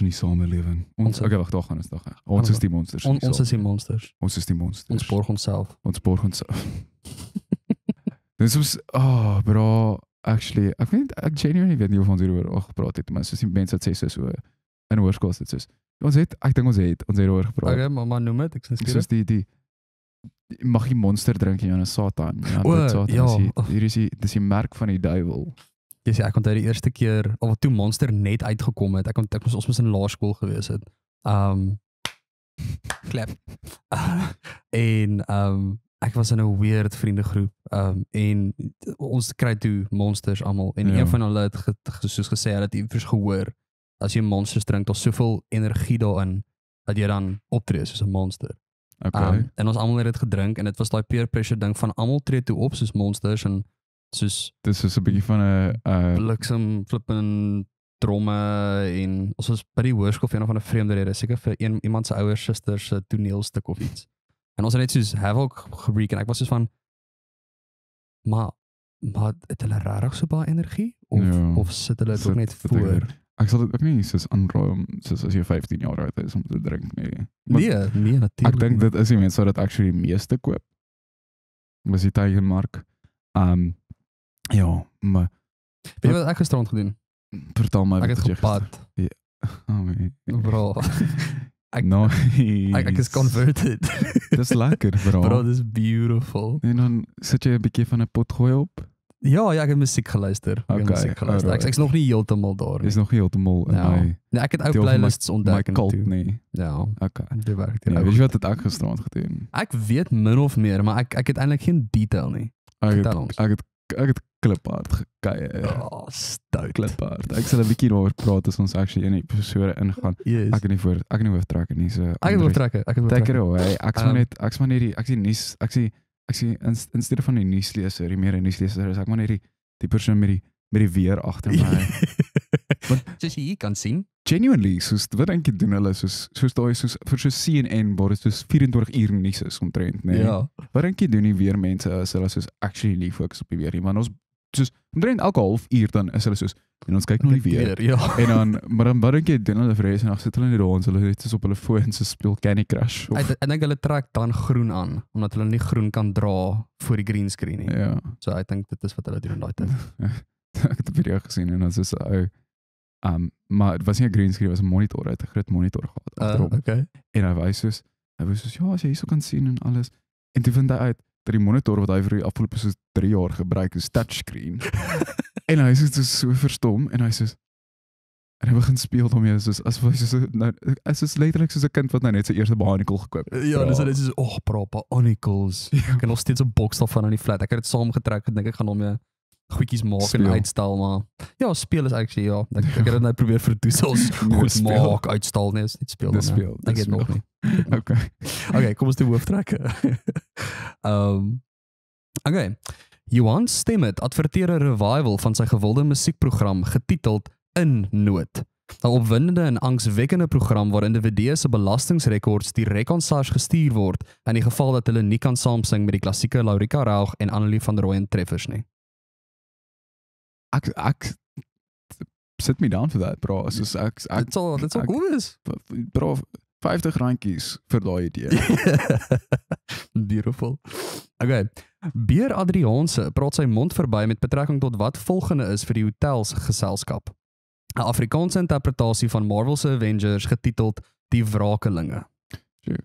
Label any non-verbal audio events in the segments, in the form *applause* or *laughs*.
in die samelewing. Ons Ons- okay, wag, daar gaan ons daar. gaan. Ons is die monsters. On, ons is die monsters. Ons is die monsters. Ons borg onsself. ons borg ons. *laughs* Dis soos oh, bro, actually, ek weet ek genuinely weet nie of ons hieroor al gepraat het, maar soos die mense wat sê so so in hoërskool is dit soos ons het ek dink ons het ons het hieroor gepraat. Okay, maar maar noem dit, ek sien Soos die die mag jy monster drink jy aan 'n Satan. Ja, O, dit Satan ja. is die, hier is die dis die merk van die duiwel. Jy sê ek onthou die eerste keer of toe Monster net uitgekom het. Ek onthou ek moes ons moes in laerskool gewees het. Um klap. *laughs* en um ek was in 'n weird vriendegroep um en ons kry toe monsters almal en Ja. een van hulle het ge, ge, soos gesê hulle het iewers gehoor as jy monsters drink, daar's soveel energie daarin dat jy dan optree soos 'n monster. Okay. Um, en ons almal het dit gedrink en dit was daai peer pressure ding van almal tree toe op soos monsters en soos dis is 'n bietjie van 'n uh bliksem flippen dromme en ons was by die hoërskool vir een of ander vreemde rede seker vir een iemand se ouers susters se toneelstuk of iets. En ons het net soos Havoc gereek en ek was soos van maar maar het hulle regtig so baie energie of Ja. of sit hulle dit ook net voor? Ek sal dit ook nie soos aanraai om soos as jy 15 jaar oud is om te drink nie. Maar Nee, nee natuurlik. Ek dink dit is die mense wat dit actually meeste koop. Was die teigenmark. Um ja, maar Weet jy wat ek gisterand gedoen? vertel Ek het wat jy gepad. Oh, nee. Bro. Ek- nice. Ek ek is converted. *laughs* Dis lekker, bro. Bro, this is beautiful. En dan sit jy 'n bietjie van 'n pot gooi op. Ja, ja, ek het musiek geluister. Ek het Okay, musiek geluister. Ek, alright. ek's nog nie heeltemal daar nie. Dis nog heeltemal in Ja. my Nee, ek het ou deel van my- playlists my ontdek en cult toe. nie. Ja, Okay. dit werk. Ja, Ja, weet jy wat het ek gisterand gedoen? Ek weet min of meer, maar ek ek het eintlik geen detail nie. Ek het Vertel ons. ek het ek het kliphard. Ja, oh, stout. Kliphard. Ek sal 'n bietjie daaroor praat as ons actually in die episode ingaan. Yes. Ek het nie voor ek het nie hooftrek nie so. Ek het trekke. Ek het wil Take it away. Ek sal Um, net ek sal net die ek sien nuus ek sien ek sien in, in steede van die nuusleser, die meer 'n nuusleser is ek maar net die die persoon met die met die weer agter my. *laughs* Want soos jy hier kan sien, Genuinely, soos wat dink jy doen hulle soos soos daai soos vir so CNN waar dit soos 24 uur nuus is omtrent, nee. ja. Wat dink jy doen die weer mense as hulle soos actually nie fokus op die weer nie, want ons soos omtrent elke halfuur dan is hulle soos en ons kyk na die weer. Ja. *laughs* En dan maar dan wat dink jy doen hulle vir res en dan sit hulle net daar en hulle net soos op hulle foon se speel Candy Crush of Ek ek dink hulle trek dan groen aan omdat hulle nie groen kan dra voor die green screen nie. ja. So ek dink dit is wat hulle doen in daai tyd. *laughs* ek het 'n video gesien en dan is 'n ou um maar dit was nie 'n green screen, dit was 'n monitor, hy het 'n groot monitor gehad Uh, agterop. okay. En hy wys soos hy wys soos ja, as jy hierso kan sien en alles. En toe vind hy uit dat die monitor wat hy vir die afgelope soos 3 jaar gebruik is touchscreen. *laughs* en hy is soos so verstom en hy soos en hy begin speel daarmee soos asof hy soos nou as is letterlik soos 'n kind wat nou net sy eerste Bionicle gekoop het. Ja, dis Bra. dit is oh, proper onicles. Ja. Ek het nog steeds 'n boks daarvan in die flat. Ek het dit saamgetrek. Ek dink ek gaan hom weer goedjies maak Speel. en uitstal maar ja, speel is actually ja. Ek, ek het dit nou probeer verdoesel as *laughs* Nee, goed speel. maak, uitstal nee, is nie speel Dis dan, ja. speel, Ek dis het nog nie. Okay. Okay, kom ons doen hooftrekke. *laughs* Ehm um, Okay. Johan Stemmet adverteer 'n revival van sy gewilde musiekprogram getiteld In Nood. 'n opwindende en angswekkende program waar individue se belastingrekords direk aan SARS gestuur word in die geval dat hulle nie kan saamsing met die klassieke Laurika Raug en Annelie van der Rooyen treffers nie. Ek ek sit me down vir dat bro. Soos ek ek Dit sal dit sal cool wees. bro 50 randjies vir daai idee. *laughs* Beautiful. Okay. Beer Adriaanse praat sy mond verby met betrekking tot wat volgende is vir die hotels geselskap. 'n Afrikaanse interpretasie van Marvel se Avengers getiteld Die Wrakelinge. Sjoe.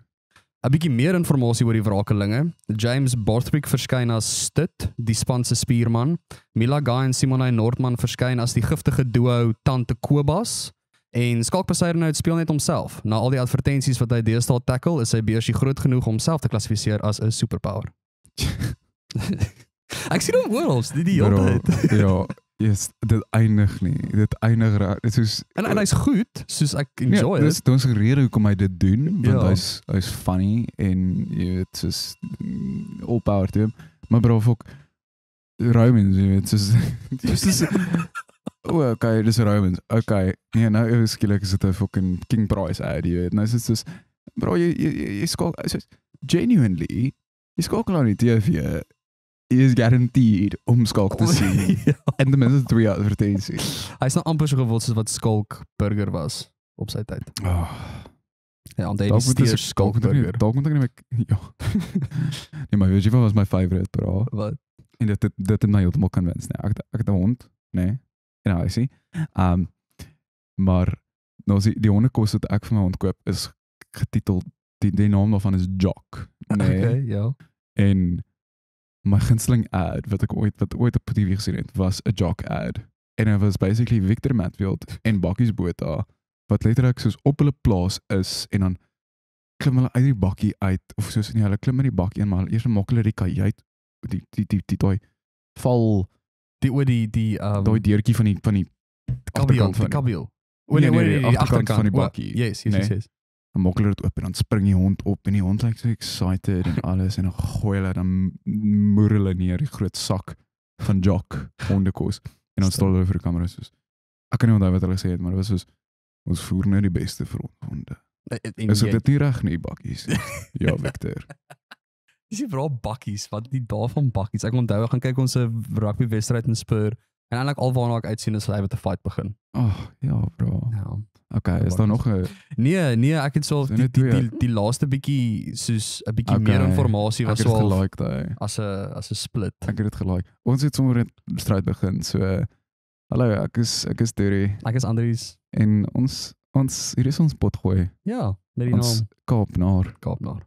'n bietjie meer inligting oor die wrakelinge. James Borthwick verskyn as Stut, die span se spierman. Mila Guy en Simone Nordman verskyn as die giftige duo Tante Kobas. En Skalk Poseidon speel net homself. Na al die advertensies wat hy deesdae tackle, is sy beursie groot genoeg om homself te klassifiseer as 'n superpower. *laughs* Ek sien hom oral, die die hele tyd. *laughs* ja, yes, dit eindig nie. Dit eindig ra- dit soos En en hy's goed, soos ek enjoy nee, dit. dis dis 'n rede hoekom hy dit doen want Ja. hy's hy's funny en jy weet soos mm, all power to him. Maar bro, fok Romans, jy weet soos *laughs* is O, oh, okay, dis Romans. Okay. Nee, nou ewe skielik is dit 'n fucking King Price ad, jy weet. Nou is dit soos bro, jy jy, jy, jy skakel soos genuinely jy skakel aan die TV is guaranteed om skalk te sien. *laughs* ja. En ten minste twee advertensies. Hy's nou amper so gewild soos wat Skalk Burger was. op sy tyd. Oh, Ja, want hy dalk het moet die ek steers dalk moet ek nie skalkburger. dalk moet ek nie meer ja. *laughs* nee, maar weet jy wat was my favorite bro? Wat? En dit dit dit het my heeltemal convinced nee. Ek het- ek het 'n hond, nee. En hy sê, ehm maar nou die die hondekos wat ek vir my hond koop is getiteld die die naam daarvan is Jock. *laughs* Nee. Okay, ja. En my gunsteling ad wat ek ooit wat ooit op TV gesien het, was 'n Jock ad. En dit was basically Victor Matfield en Bakkies Botha wat letterlik soos op hulle plaas is en dan klim hulle uit die bakkie uit of soos nee, hulle klim in die bakkie en maar eers maak hulle die kajuit die die die die daai val Die oor die die um daai deurtjie van die van die kabiel, agterkant die van kabiel. Nee, nee, nee, agterkant van die O, bakkie. Yes, yes, Nee. yes, yes. Dan maak hulle dit oop en dan spring die hond op en die hond lyk so excited en alles en dan gooi hulle dan moer hulle neer die groot sak van Jock hondekos en dan staan hulle vir die kamera soos ek kan nie onthou wat hulle gesê het maar dit was soos ons voer nou die beste vir ons honde. En Is dit nie reg nie bakkies? *laughs* ja Victor. Dis nie vooral bakkies, wat nie daarvan bakkies. Ek onthou ek gaan kyk ons 'n rugby wedstryd in Spur en eintlik alwaarna ek uitsien is hy met 'n fight begin. Ag oh, ja bro. Ja. Okay, is daar nog 'n Nee, nee, ek het so die die, twee? die, die laaste bietjie soos 'n bietjie Okay. meer inligting was so dit half gelike daai. as 'n as 'n split. Ek het dit gelike. Ons het sommer 'n stryd begin so Hallo, ek is ek is Durie Ek is Andries. en ons ons hier is ons potgooi. Ja, met die Ons naam Kaapnaar. Kaapnaar.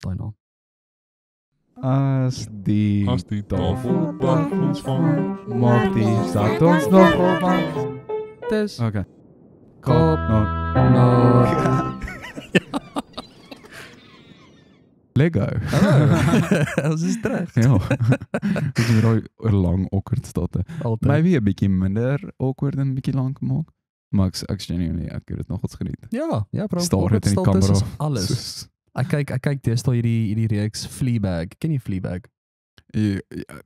Daai naam. As die As die tafel bak ons van maak die stad ons nog op. Dis Okay. Kaapnaar. Kaapnaar. Lego. Oh, ons *laughs* is terug. ja. Dis weer daai oor lang awkward state. Altyd. Maybe 'n bietjie minder awkward en 'n bietjie lank maak. Maar ek ek genuinely ek het dit nogals geniet. Ja, ja, bro. Staar dit in die Stiltes is kamera. Alles. *laughs* Ek kyk ek kyk deesdae hierdie hierdie reeks Fleabag. Ken jy Fleabag? Ja, ja,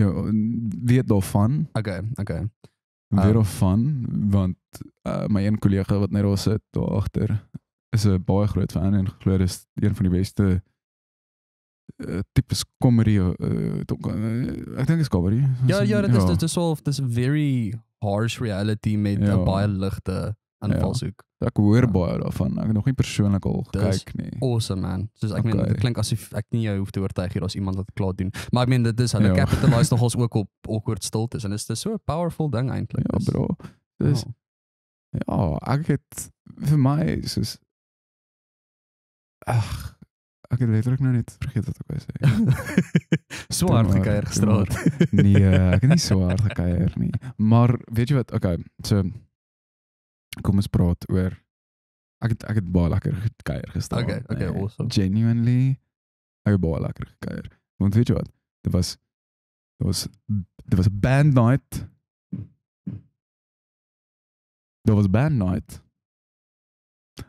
ja, weet daarvan, Okay, okay. weet Ah. daarvan, want uh, my een kollega wat net daar sit daar agter is 'n baie groot fan en glo dis een van die beste uh, tipes comedy uh, uh, ek dink is comedy. Ja, ja, dit is dit is so dis 'n very harsh reality met 'n Ja. baie ligte aanvalshoek. Ek hoor Ja. baie daarvan. Ek het nog nie persoonlik al gekyk nie. Awesome man. Soos ek meen Okay. dit klink asof ek nie jou hoef te oortuig hier as iemand wat klaar doen. Maar ek meen dit is hulle Ja. capitalize nogals ook op awkward stiltes en dit is so 'n powerful ding eintlik. Ja, bro. Dis ja, ek het vir my soos ag ek het letterlik nou net vergeet wat ek wou sê. *laughs* so hard gekuier doe gisterand. Nee, ek het nie so hard gekuier nie. Maar weet jy wat? Okay, so kom praat oor ek het ek het baie lekker gekuier gister. Okay, okay, awesome. Genuinely ek het baie lekker gekuier. Want weet jy wat? Dit was dit was dit was 'n band night. Dit was band night.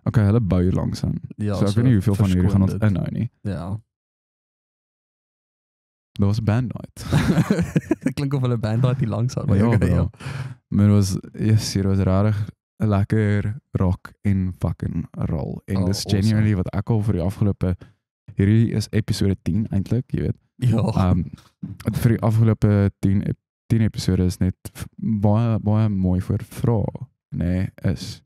Okay, hulle bou hier langs aan. Ja, so ek weet nie hoeveel van hierdie gaan ons inhou nie. Ja. Dit was band night. *laughs* Klink of hulle band daai langs aan. maar Ja, okay. Maar dit was yes, hier was regtig 'n lekker rock en fucking roll. En Oh, dis awesome. genuinely wat ek al vir die afgelope hierdie is episode 10 eintlik, jy weet. Ja. Um vir die afgelope 10 ep- 10 episode is net baie baie mooi vir vrae, nê, nee, is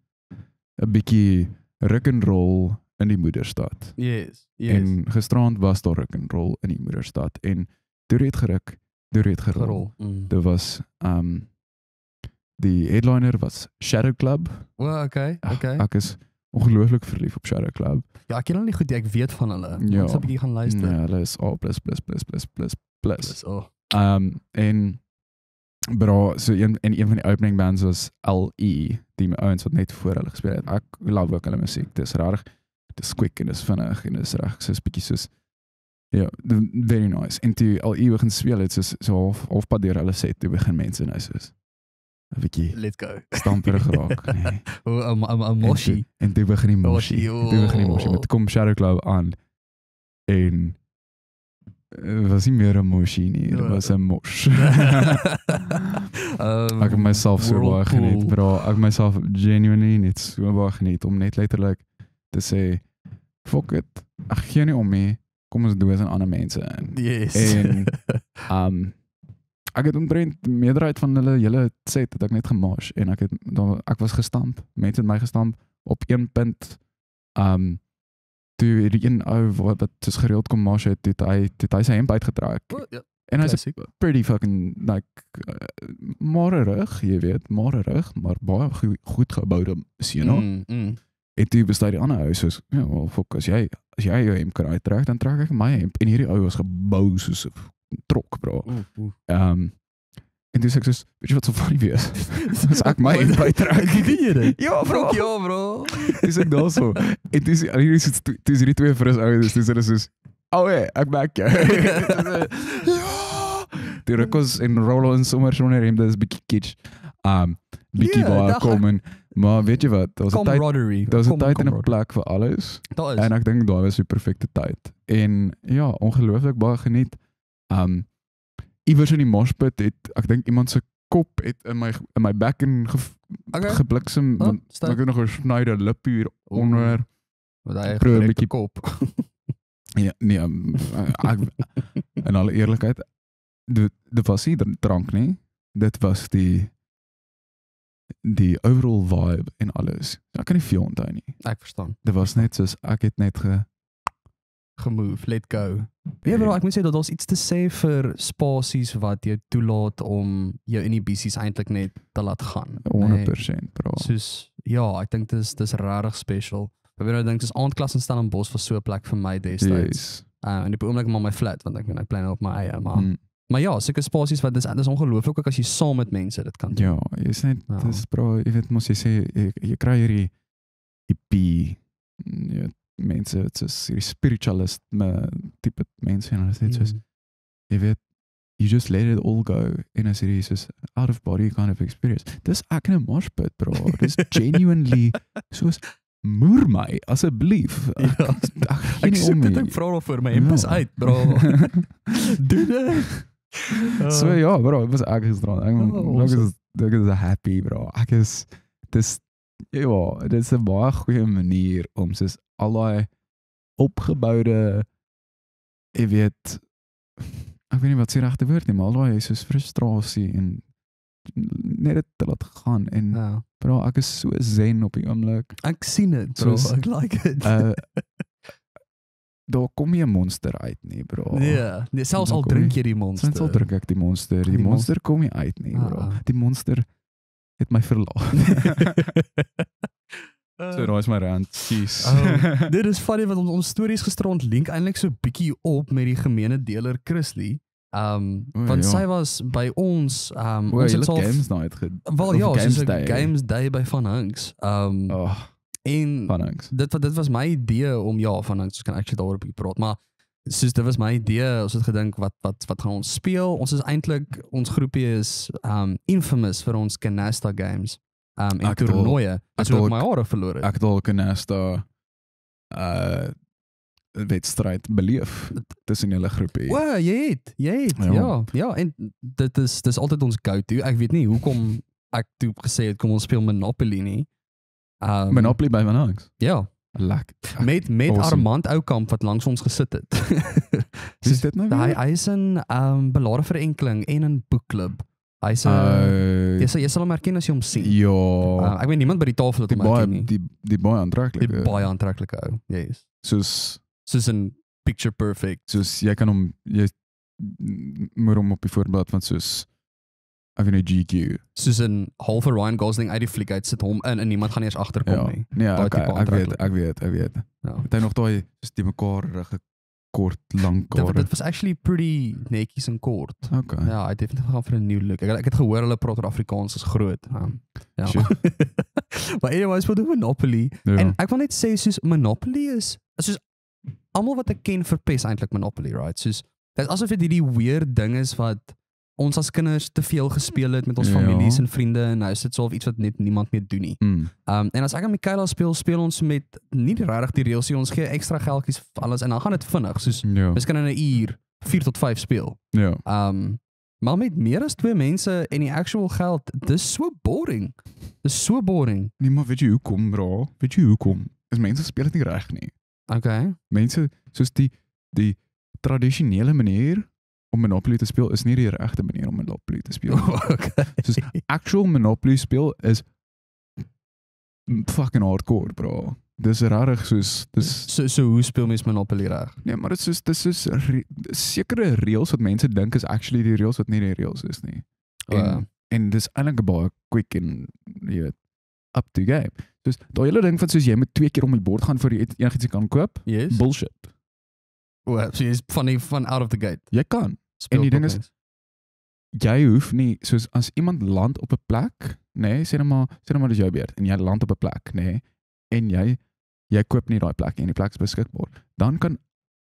'n bietjie rock and roll in die moederstad. yes. Yes. En gisterand was daar rock and roll in die moederstad en deur het geruk, deur het gerol. gerol. Mm. Dit was um die headliner was Shadow Club. O, okay, Ag, okay. Ek is ongelooflik verlief op Shadow Club. Ja, ek ken hulle nie goed, nie, ek weet van hulle. Ja. Ons het 'n bietjie gaan luister. Nee, hulle is A+++++++. Dis oh. Um en bro, so een en een van die opening bands was LE, die ouens wat net voor hulle gespeel het. Ek love ook hulle musiek. Dis regtig dis quick en dis vinnig en dis reg soos bietjie soos ja, the- very nice. En toe LE begin speel het soos so half halfpad deur hulle set toe begin mense nou soos 'n bietjie Let's go. stamperig geraak. Nee. O, 'n 'n 'n En moshi. toe- En toe begin die moshi. Moshi, En Toe begin die moshi oh. met kom Shadow Club aan. En uh, was nie meer 'n moshi nie, dit Ja. was 'n mosh. *laughs* um, ek het myself so baie whirlpool. geniet, bro. Ek het myself genuinely net so baie geniet om net letterlik te sê fuck it. Ek gee nie om nie. Kom ons doen aan ander mense in. Yes. En *laughs* um ek het omtrent meerderheid van hulle hele set het ek net gemash en ek het dan ek was gestamp. Mense het my gestamp op een punt. Um toe het die een ou wat wat soos gereeld kom mash het, het hy het hy sy hemp uitgetrek. Ja, En hy's pretty fucking like uh, morerig, jy weet, morerig, maar baie goed, goed geboude seun. Mm. Mm, mm. En toe bestaan die ander ou soos, ja, well, fuck, as jy as jy jou hemp kan uittrek, dan trek ek my hemp. En hierdie ou was gebou soos 'n trok, bro. Oeh, oeh. Ehm um, en dis ek soos, weet jy wat so funny wees? As ek my hemp uittrek. Doen jy dit? Ja, bro. Fuck ja, bro. Dis ek daarso. En dis hierdie is dis hierdie twee fris ouens, dis hulle soos, "Oh hey, ek back jou." ja. Die rekos en Rollo en sommer sonder hemp, dis bietjie kitsch. Um bietjie Ja, baie dag- kom en maar weet jy wat? Daar was 'n tyd Camaraderie. daar was 'n Kom- tyd en 'n camaraderie. plek vir alles. Daar is. En ek dink daai was die perfekte tyd. En ja, ongelooflik baie geniet. Um iewers in die moshpit het ek dink iemand se kop het in my in my bekken ge, Okay. gebliksem Oh, want stel. ek het nog 'n gesnyde lip hier onder. Wat hy probeer 'n bietjie- kop. *laughs* Ja, nee, um, ek in alle eerlikheid dit dit was nie dr- drank nie. Dit was die die overall vibe en alles. Ek kan nie veel onthou nie. Ek verstaan. Dit was net soos ek het net ge Gemove, let go. Ja, bro, ek moet sê dat daar's iets te sê vir spasies wat jou toelaat om jou inhibisies eintlik net te laat gaan. 100% bro. Soos ja, ek dink dis dis regtig special. Ek weet nou dink dis aandklas in Stellenbosch was so 'n plek vir my destyds. Yes. Uh, en op die oomblik maar my flat want ek weet ek bly nou op my eie, maar Mm. maar ja, sulke spasies wat dis dis ongelooflik ook as jy saam met mense dit kan doen. Ja, jy's net Ja. dis bro, jy weet mos jy sê jy, jy kry hierdie hippie jy weet, mense wat soos hierdie spiritualist me tipe mense en sê soos Mm. jy weet you just let it all go in a series soos out of body kind of experience. Dis ek in 'n moshpit bro. Dis *laughs* genuinely soos moer my asseblief. Ja. Ek soek om dit ek vra vir my hemp is Ja. uit, bro. *laughs* Doen dit. *laughs* So ja, bro, ek was ek gisterand. Ek Oh, awesome. is ek is happy, bro. Ek is dis ja, dit is 'n baie goeie manier om soos al daai opgeboude jy weet ek weet nie wat se regte woord nie, maar al daai soos frustrasie en net dit te laat gaan en Ja. bro, ek is so zen op die oomblik. Ek sien dit, bro. Soos- ek like it. Uh *laughs* daar kom nie 'n monster uit nie, bro. nee, nee, selfs al drink jy- die monster. Sins al drink ek die monster. Die, Die monster kom nie uit nie, bro. Ah, ah. Die monster het my verlaat. *laughs* so daai is my rant. Jeez. Oh, dit is funny want ons, ons stories gisterond link eintlik so bietjie op met die gemeene deler Chrisley. Um O, want ja. sy was by ons um O, ons het al games night ge wel of ja, games day. games day by Van Hanks. Um Oh, en van niks. dit wat dit was my idee om ja, Van Hanks kan actually daaroor 'n bietjie praat, maar soos dit was my idee, ons het gedink wat wat wat gaan ons speel? Ons is eintlik ons groepie is um infamous vir ons canasta games. Um en Ek toernooie. ek Ek het het my hare verloor. het. Ek het al Canasta uh wedstryd beleef tussen julle groepie. O, jy het, jy het. Ja. Ja. ja, en dit is dis altyd ons go-to. Ek weet nie hoekom ek toe gesê het kom ons speel Monopoly nie. Um, Monopoly by Hanks. Ja, Lekker. met met Awesome. Armand Oukamp wat langs ons gesit het. Wie is dit nou *laughs* hy hy is 'n um belare verenkling en 'n boekklub. Hy's 'n Uh, jy sal jy sal hom herken as jy hom sien. ja. Uh, ek weet niemand by die tafel het die hom herken nie. die die baie Die aantreklike. baie aantreklike ou. Yes. soos Soos 'n picture perfect. soos jy kan hom jy moet hom op die voorblad van soos ek weet nie GQ. Soos 'n halve Ryan Gosling uit die fliek uit sit hom in en niemand gaan eers agterkom Ja. nie. Nee, Daai okay, ek weet, ek weet, ek weet. Ja. Het hy nog daai soos die mekaar rige kort lang Dit, kare. dit was actually pretty netjies en kort. Okay. Ja, hy het definitief gaan vir 'n nuwe look. Ek, ek het gehoor hulle praat oor Afrikaans is groot. Um, ja. *laughs* Maar anyways, wat doen Monopoly? Ja. En ek wil net sê soos Monopoly is soos almal wat ek ken verpes eintlik Monopoly, right? Soos dit is asof dit hierdie weird ding is wat ons as kinders te veel gespeel het met ons Ja. families en vriende en nou is dit so of iets wat net niemand meer doen nie. Mm. Um en as ek en Michaela speel, speel ons met nie regtig die reëls nie. Ons gee ekstra geldjies vir alles en dan gaan dit vinnig. Soos Ja. Ons kan in 'n uur 4 tot 5 speel. Ja. Um maar met meer as twee mense en die actual geld, dis so boring. Dis so boring. Nee, maar weet jy hoekom, bro? Weet jy hoekom? Is mense speel dit nie reg nie. Okay. Mense soos die die tradisionele manier om Monopoly te speel is nie die regte manier om Monopoly te speel. *laughs* okay. Soos *laughs* actual Monopoly speel is fucking hardcore, bro. Dis rarig soos dis so so hoe speel mens Monopoly reg? nee, maar dit is soos dis soos re, sekere reëls wat mense dink is actually die reëls wat nie die reëls is nie. En Uh, en dis eintlik baie quick en jy weet up to game. Dus daai hele ding van soos jy moet twee keer om die bord gaan voor jy et- enigiets kan koop, yes. bullshit. Well, so jy's van die van out of the gate. Jy kan. Speel die ding is- mens. Jy hoef nie soos as iemand land op 'n plek, nê, nee, sê net maar sê net maar dis jou beurt en jy land op 'n plek, nê, nee, en jy jy koop nie daai plek nie en die plek is beskikbaar, dan kan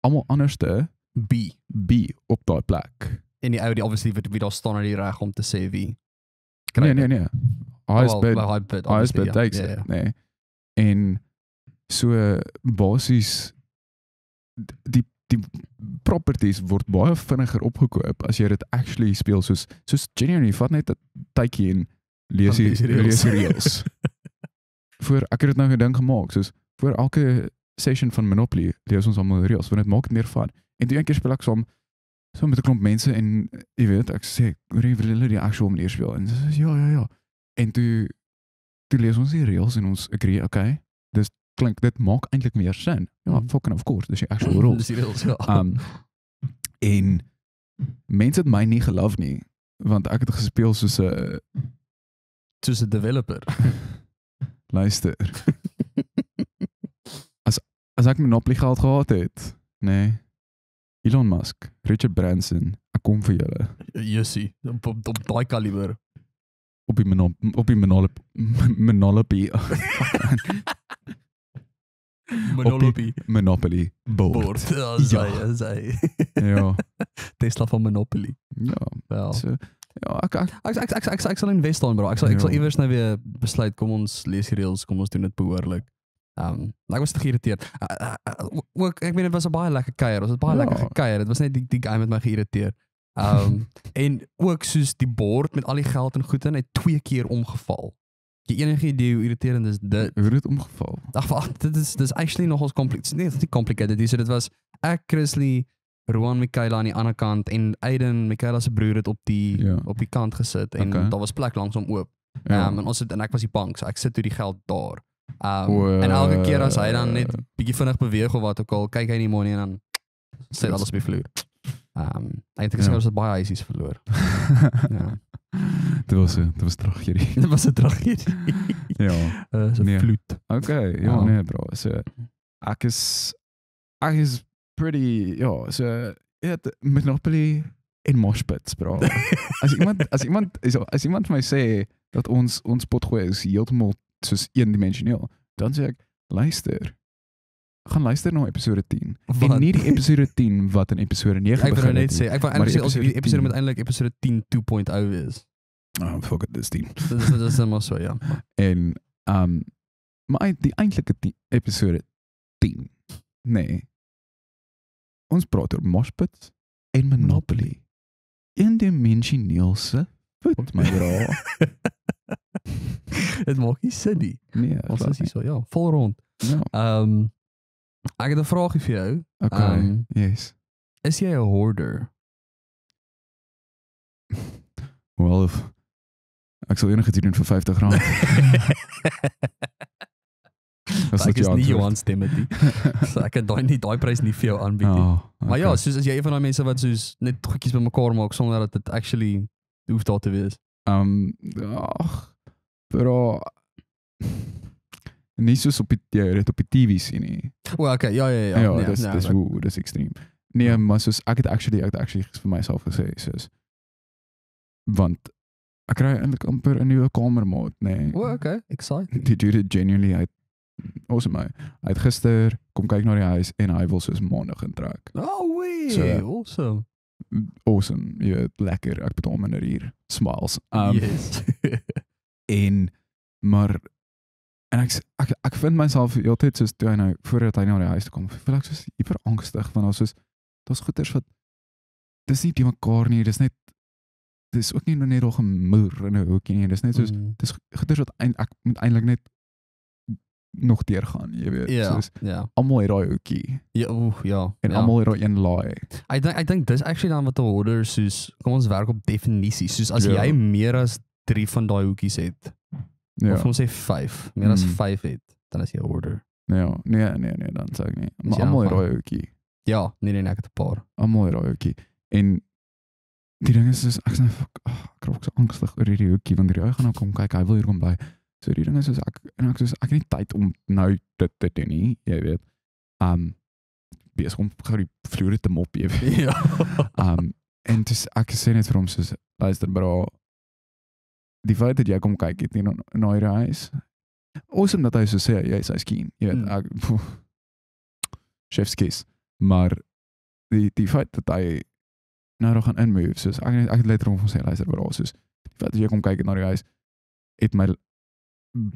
almal anderste B. be op daai plek. En die ou die obviously wie, wie daar staan het die reg om te sê wie. Nee, nee, nee. Highest Oh, bid, well, high bid, highest bid ja. takes Ja, it, ja. nê. En so basies die die properties word baie vinniger opgekoop as jy dit actually speel soos soos genuinely vat net 'n tydjie en lees die lees die reëls. *laughs* voor ek het dit nou gedink gemaak soos voor elke session van Monopoly lees ons almal die reëls want dit maak dit meer van. En toe een keer speel ek saam so met 'n klomp mense en jy weet ek sê hoe wil julle die actual manier speel en sê ja ja ja. En toe toe lees ons die reëls en ons agree okay. Klink dit maak eintlik meer sin. Ja, Mhm. fucking of course, dis die actual *laughs* rules. Dis die reëls, ja. Um en mense het my nie geloof nie want ek het gespeel soos 'n soos 'n developer. *laughs* luister. as as ek Monopoly geld gehad het, nê. Nee, Elon Musk, Richard Branson, ek kom vir julle Jussie, op op, op daai kaliber. op die Monop op die Monopoly *laughs* Monopoly Monopoly Monopoly board. board. Ja, sy, *laughs* Ja. sy. Ja. *laughs* Tesla van Monopoly. Ja. Wel. So, ja, ek ek Ek ek ek ek, ek sal invest daarin bro. Ek sal ek sal Ja. iewers nou weer besluit kom ons lees die reëls, kom ons doen dit behoorlik. Ehm, um, ek was te geïrriteerd. Uh, uh, ook ek meen dit was 'n baie lekker kuier. Ons het baie Ja. lekker gekuier. Dit was net die die guy met my geïrriteer. Ehm um, *laughs* en ook soos die bord met al die geld en goed in het twee keer omgeval. Jy enige idee hoe irriterend is dit? hoe het dit omgeval. Wag, dit is dis actually nogals complicated. Nee, dit is nie complicated nie. So dit was ek Chrisley Rowan Michaela aan die ander kant en Aiden Michaela se broer het op die Ja. op die kant gesit en Okay. daar was plek langs hom oop. Ja. Um, en ons het en ek was die bank, so ek sit toe die geld daar. Um, O, en elke keer as hy dan net eh. bietjie vinnig beweeg of wat ook al, kyk hy in die money en dan sit alles op die vloer. Um, eintlik is Ja. ons het baie huisies verloor. *laughs* ja. *laughs* dit was 'n dit was tragedie. *laughs* Dit was 'n tragedie. *laughs* ja. Uh, so Nee. vloed. Okay, ja, Ja. nee bro. So ek is ek is pretty ja, so ja, het Monopoly en Moshpits, bro. as iemand as iemand is as iemand vir my sê dat ons ons potgooi is heeltemal soos eendimensioneel, dan sê ek luister. Gaan luister na episode 10. Wat? En nie die episode 10 wat in episode 9 Ek wil begin nou het net nie. sê, ek wou eintlik die sê ons episode die episode 10 moet eintlik episode 10 2.0 wees. Oh, fuck it, dis 10. Dit is dit is net maar so ja. *laughs* En um maar die eintlike episode 10. Nee. Ons praat oor Moshpits en Monopoly. Eendimensioneelse voet my *laughs* bro. Dit maak nie sin nie. Nee, Ons is hier so ja, vol rond. nie. Ja, Ehm um, ek het 'n vraagie vir jou. okay. Um, yes. Is jy 'n hoarder? *laughs* Wel, ek sal enige doen vir 50 rand. *laughs* As ek dit is *laughs* jou nie. Johan stem dit nie. So ek kan daai nie daai prys nie vir jou aanbied nie. Oh, Maar ja, okay. soos as jy een van daai mense wat soos net goedjies bymekaar maak sonder dat dit actually hoef daar te wees. Um ag bro nie soos op die jy dit op die TV sien nie. O, okay, ja ja ja. Ja, nee, dis nee, dis maar- hoe dis ekstreem. Nee, Ja. maar soos ek het actually ek het actually vir myself gesê soos want ek kry eintlik amper 'n nuwe kamermaat. Nee. O, okay, excited. Die het genuinely uit awesome. Hy hy het gister kom kyk na die huis en hy wil soos maandag intrek. Oh, wee, So, awesome. Awesome. Jy weet, lekker. Ek betaal minder hier. Smiles. Um yes. *laughs* en maar en ek ek ek vind myself heeltyd soos toe hy nou voordat hy na die huis toe kom, voel ek soos hyper angstig want daar's soos daar's goeters wat dis nie die mekaar nie, dis net dis ook nie net 'n muur in 'n hoekie nie, dis net soos Mm. dis goeters wat eind, ek moet eintlik net nog deurgaan, jy weet. Ja. Soos Ja. almal het daai hoekie Ja, oeh, ja. en ja. almal het daai een laai. Ek dink ek dink dis actually dan wat 'n hoarder soos kom ons werk op definisies. Soos as Ja. jy meer as 3 van daai hoekies het, Ja. of ons sê 5, meer as Mm. 5 het, dan is jy 'n hoarder. Ja, nee, nee, nee, dan sê ek nie. Maar almal daai hoekie. Ja, nee nee, nee ek het 'n paar. Almal het daai hoekie. En die ding is is ek sê oh, ek raak so angstig oor hierdie hoekie want hierdie ou gaan nou kom kyk, hy wil hier kom bly. So die ding is is ek en ek soos ek het nie tyd om nou dit te doen nie, jy weet. Um besig om gou die vloere te mop, jy weet. *laughs* ja. Um en dis ek sê net vir hom soos luister bro. Die feit dat jy kom kyk het nie na hierdie huis. Awesome dat hy so sê jy is skien. Jy weet Mm. ek chef's kiss. Maar die die feit dat hy nou nog gaan inmove soos ek ek het letterlik hom gesê luister bro soos die feit dat jy kom kyk het na die huis het my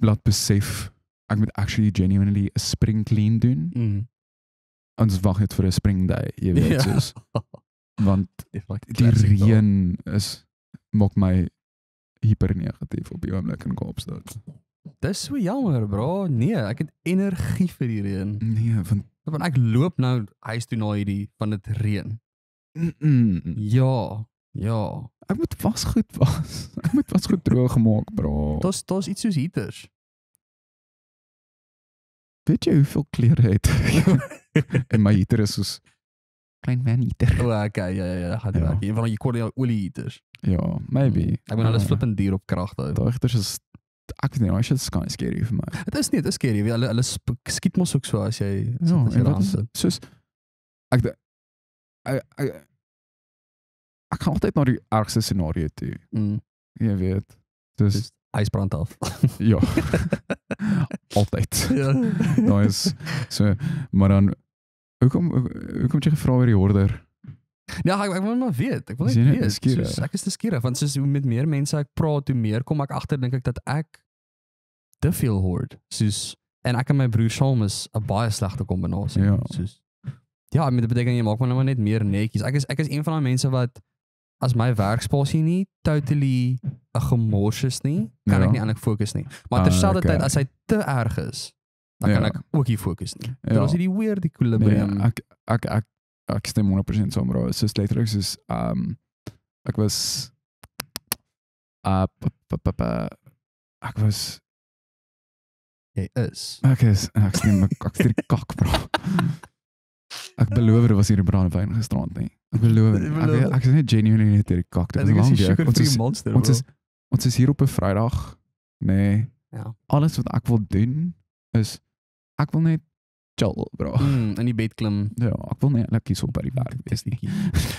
laat besef ek moet actually genuinely 'n spring clean doen. Mm. Ons wag net vir 'n spring day, jy weet Ja. soos *laughs* want Die, reën is maak my hyper negatief op die oomblik in Kaapstad. Dis so jammer, bro. Nee, ek het energie vir die reën. Nee, want Want ek loop nou huis toe na hierdie van dit reën. mm, mm, Ja. Ja. ek moet wasgoed was. *laughs* Ek moet wasgoed droog gemaak, bro. Daar's daar's iets soos heaters. Weet jy hoeveel klere het en *laughs* my heater is soos klein man heater. O, okay, ja ja ja, gaan dit Ja. werk. Een van die korte olie heaters. Ja, maybe. Ek bedoel hulle Ah, flippend duur op krag hou. Daai heaters is ek weet nie, daai shit is kind scary vir my. Dit is nie, dit is skerry. Hulle hulle sp- skiet mos ook so as jy Ja, as jy sit. soos ek ek ek, ek gaan altyd na die ergste scenario toe. Mm. Jy weet. Dus Dis ysbrand af. ja. *laughs* altyd. ja. Daai is so maar dan hoekom hoekom het jy gevra oor die horder? Ja, ek, ek wil maar weet. Ek wil net weet. nuuskierig? Soos, ek is te skieurig want soos hoe met meer mense ek praat, hoe meer kom ek agter dink ek dat ek te veel hoort. Soos en ek en my broer saam is 'n baie slegte kombinasie. Ja. Soos Ja, ek meen dit beteken jy maak my nou maar net meer netjies. Ek is ek is een van daai mense wat as my werkspasie nie totally 'n gemors is nie, kan Ja. ek nie eintlik fokus nie. Maar Ah, terselfdertyd okay. as hy te erg is, dan kan Ja. ek ook nie fokus nie. Ja. Is hierdie weird Nee, equilibrium. ek ek ek ek stem 100% saam bro. Dit is letterlik soos um ek was uh p- p- p- p- ek was jy is. ek is ek stem ek stem kak bro. *laughs* Ek beloof dit was hier 'n brandewyn gisterand nie. Ek beloof. Ek ek is net genuinely net hierdie kak. Dit is lang sugar Ons is monster. ons is ons is hier op 'n Vrydag. Nee. Ja. Alles wat ek wil doen is ek wil net chill, bro. Mm, in die bed klim. Ja, ek wil net lekker so by die werk wees nie.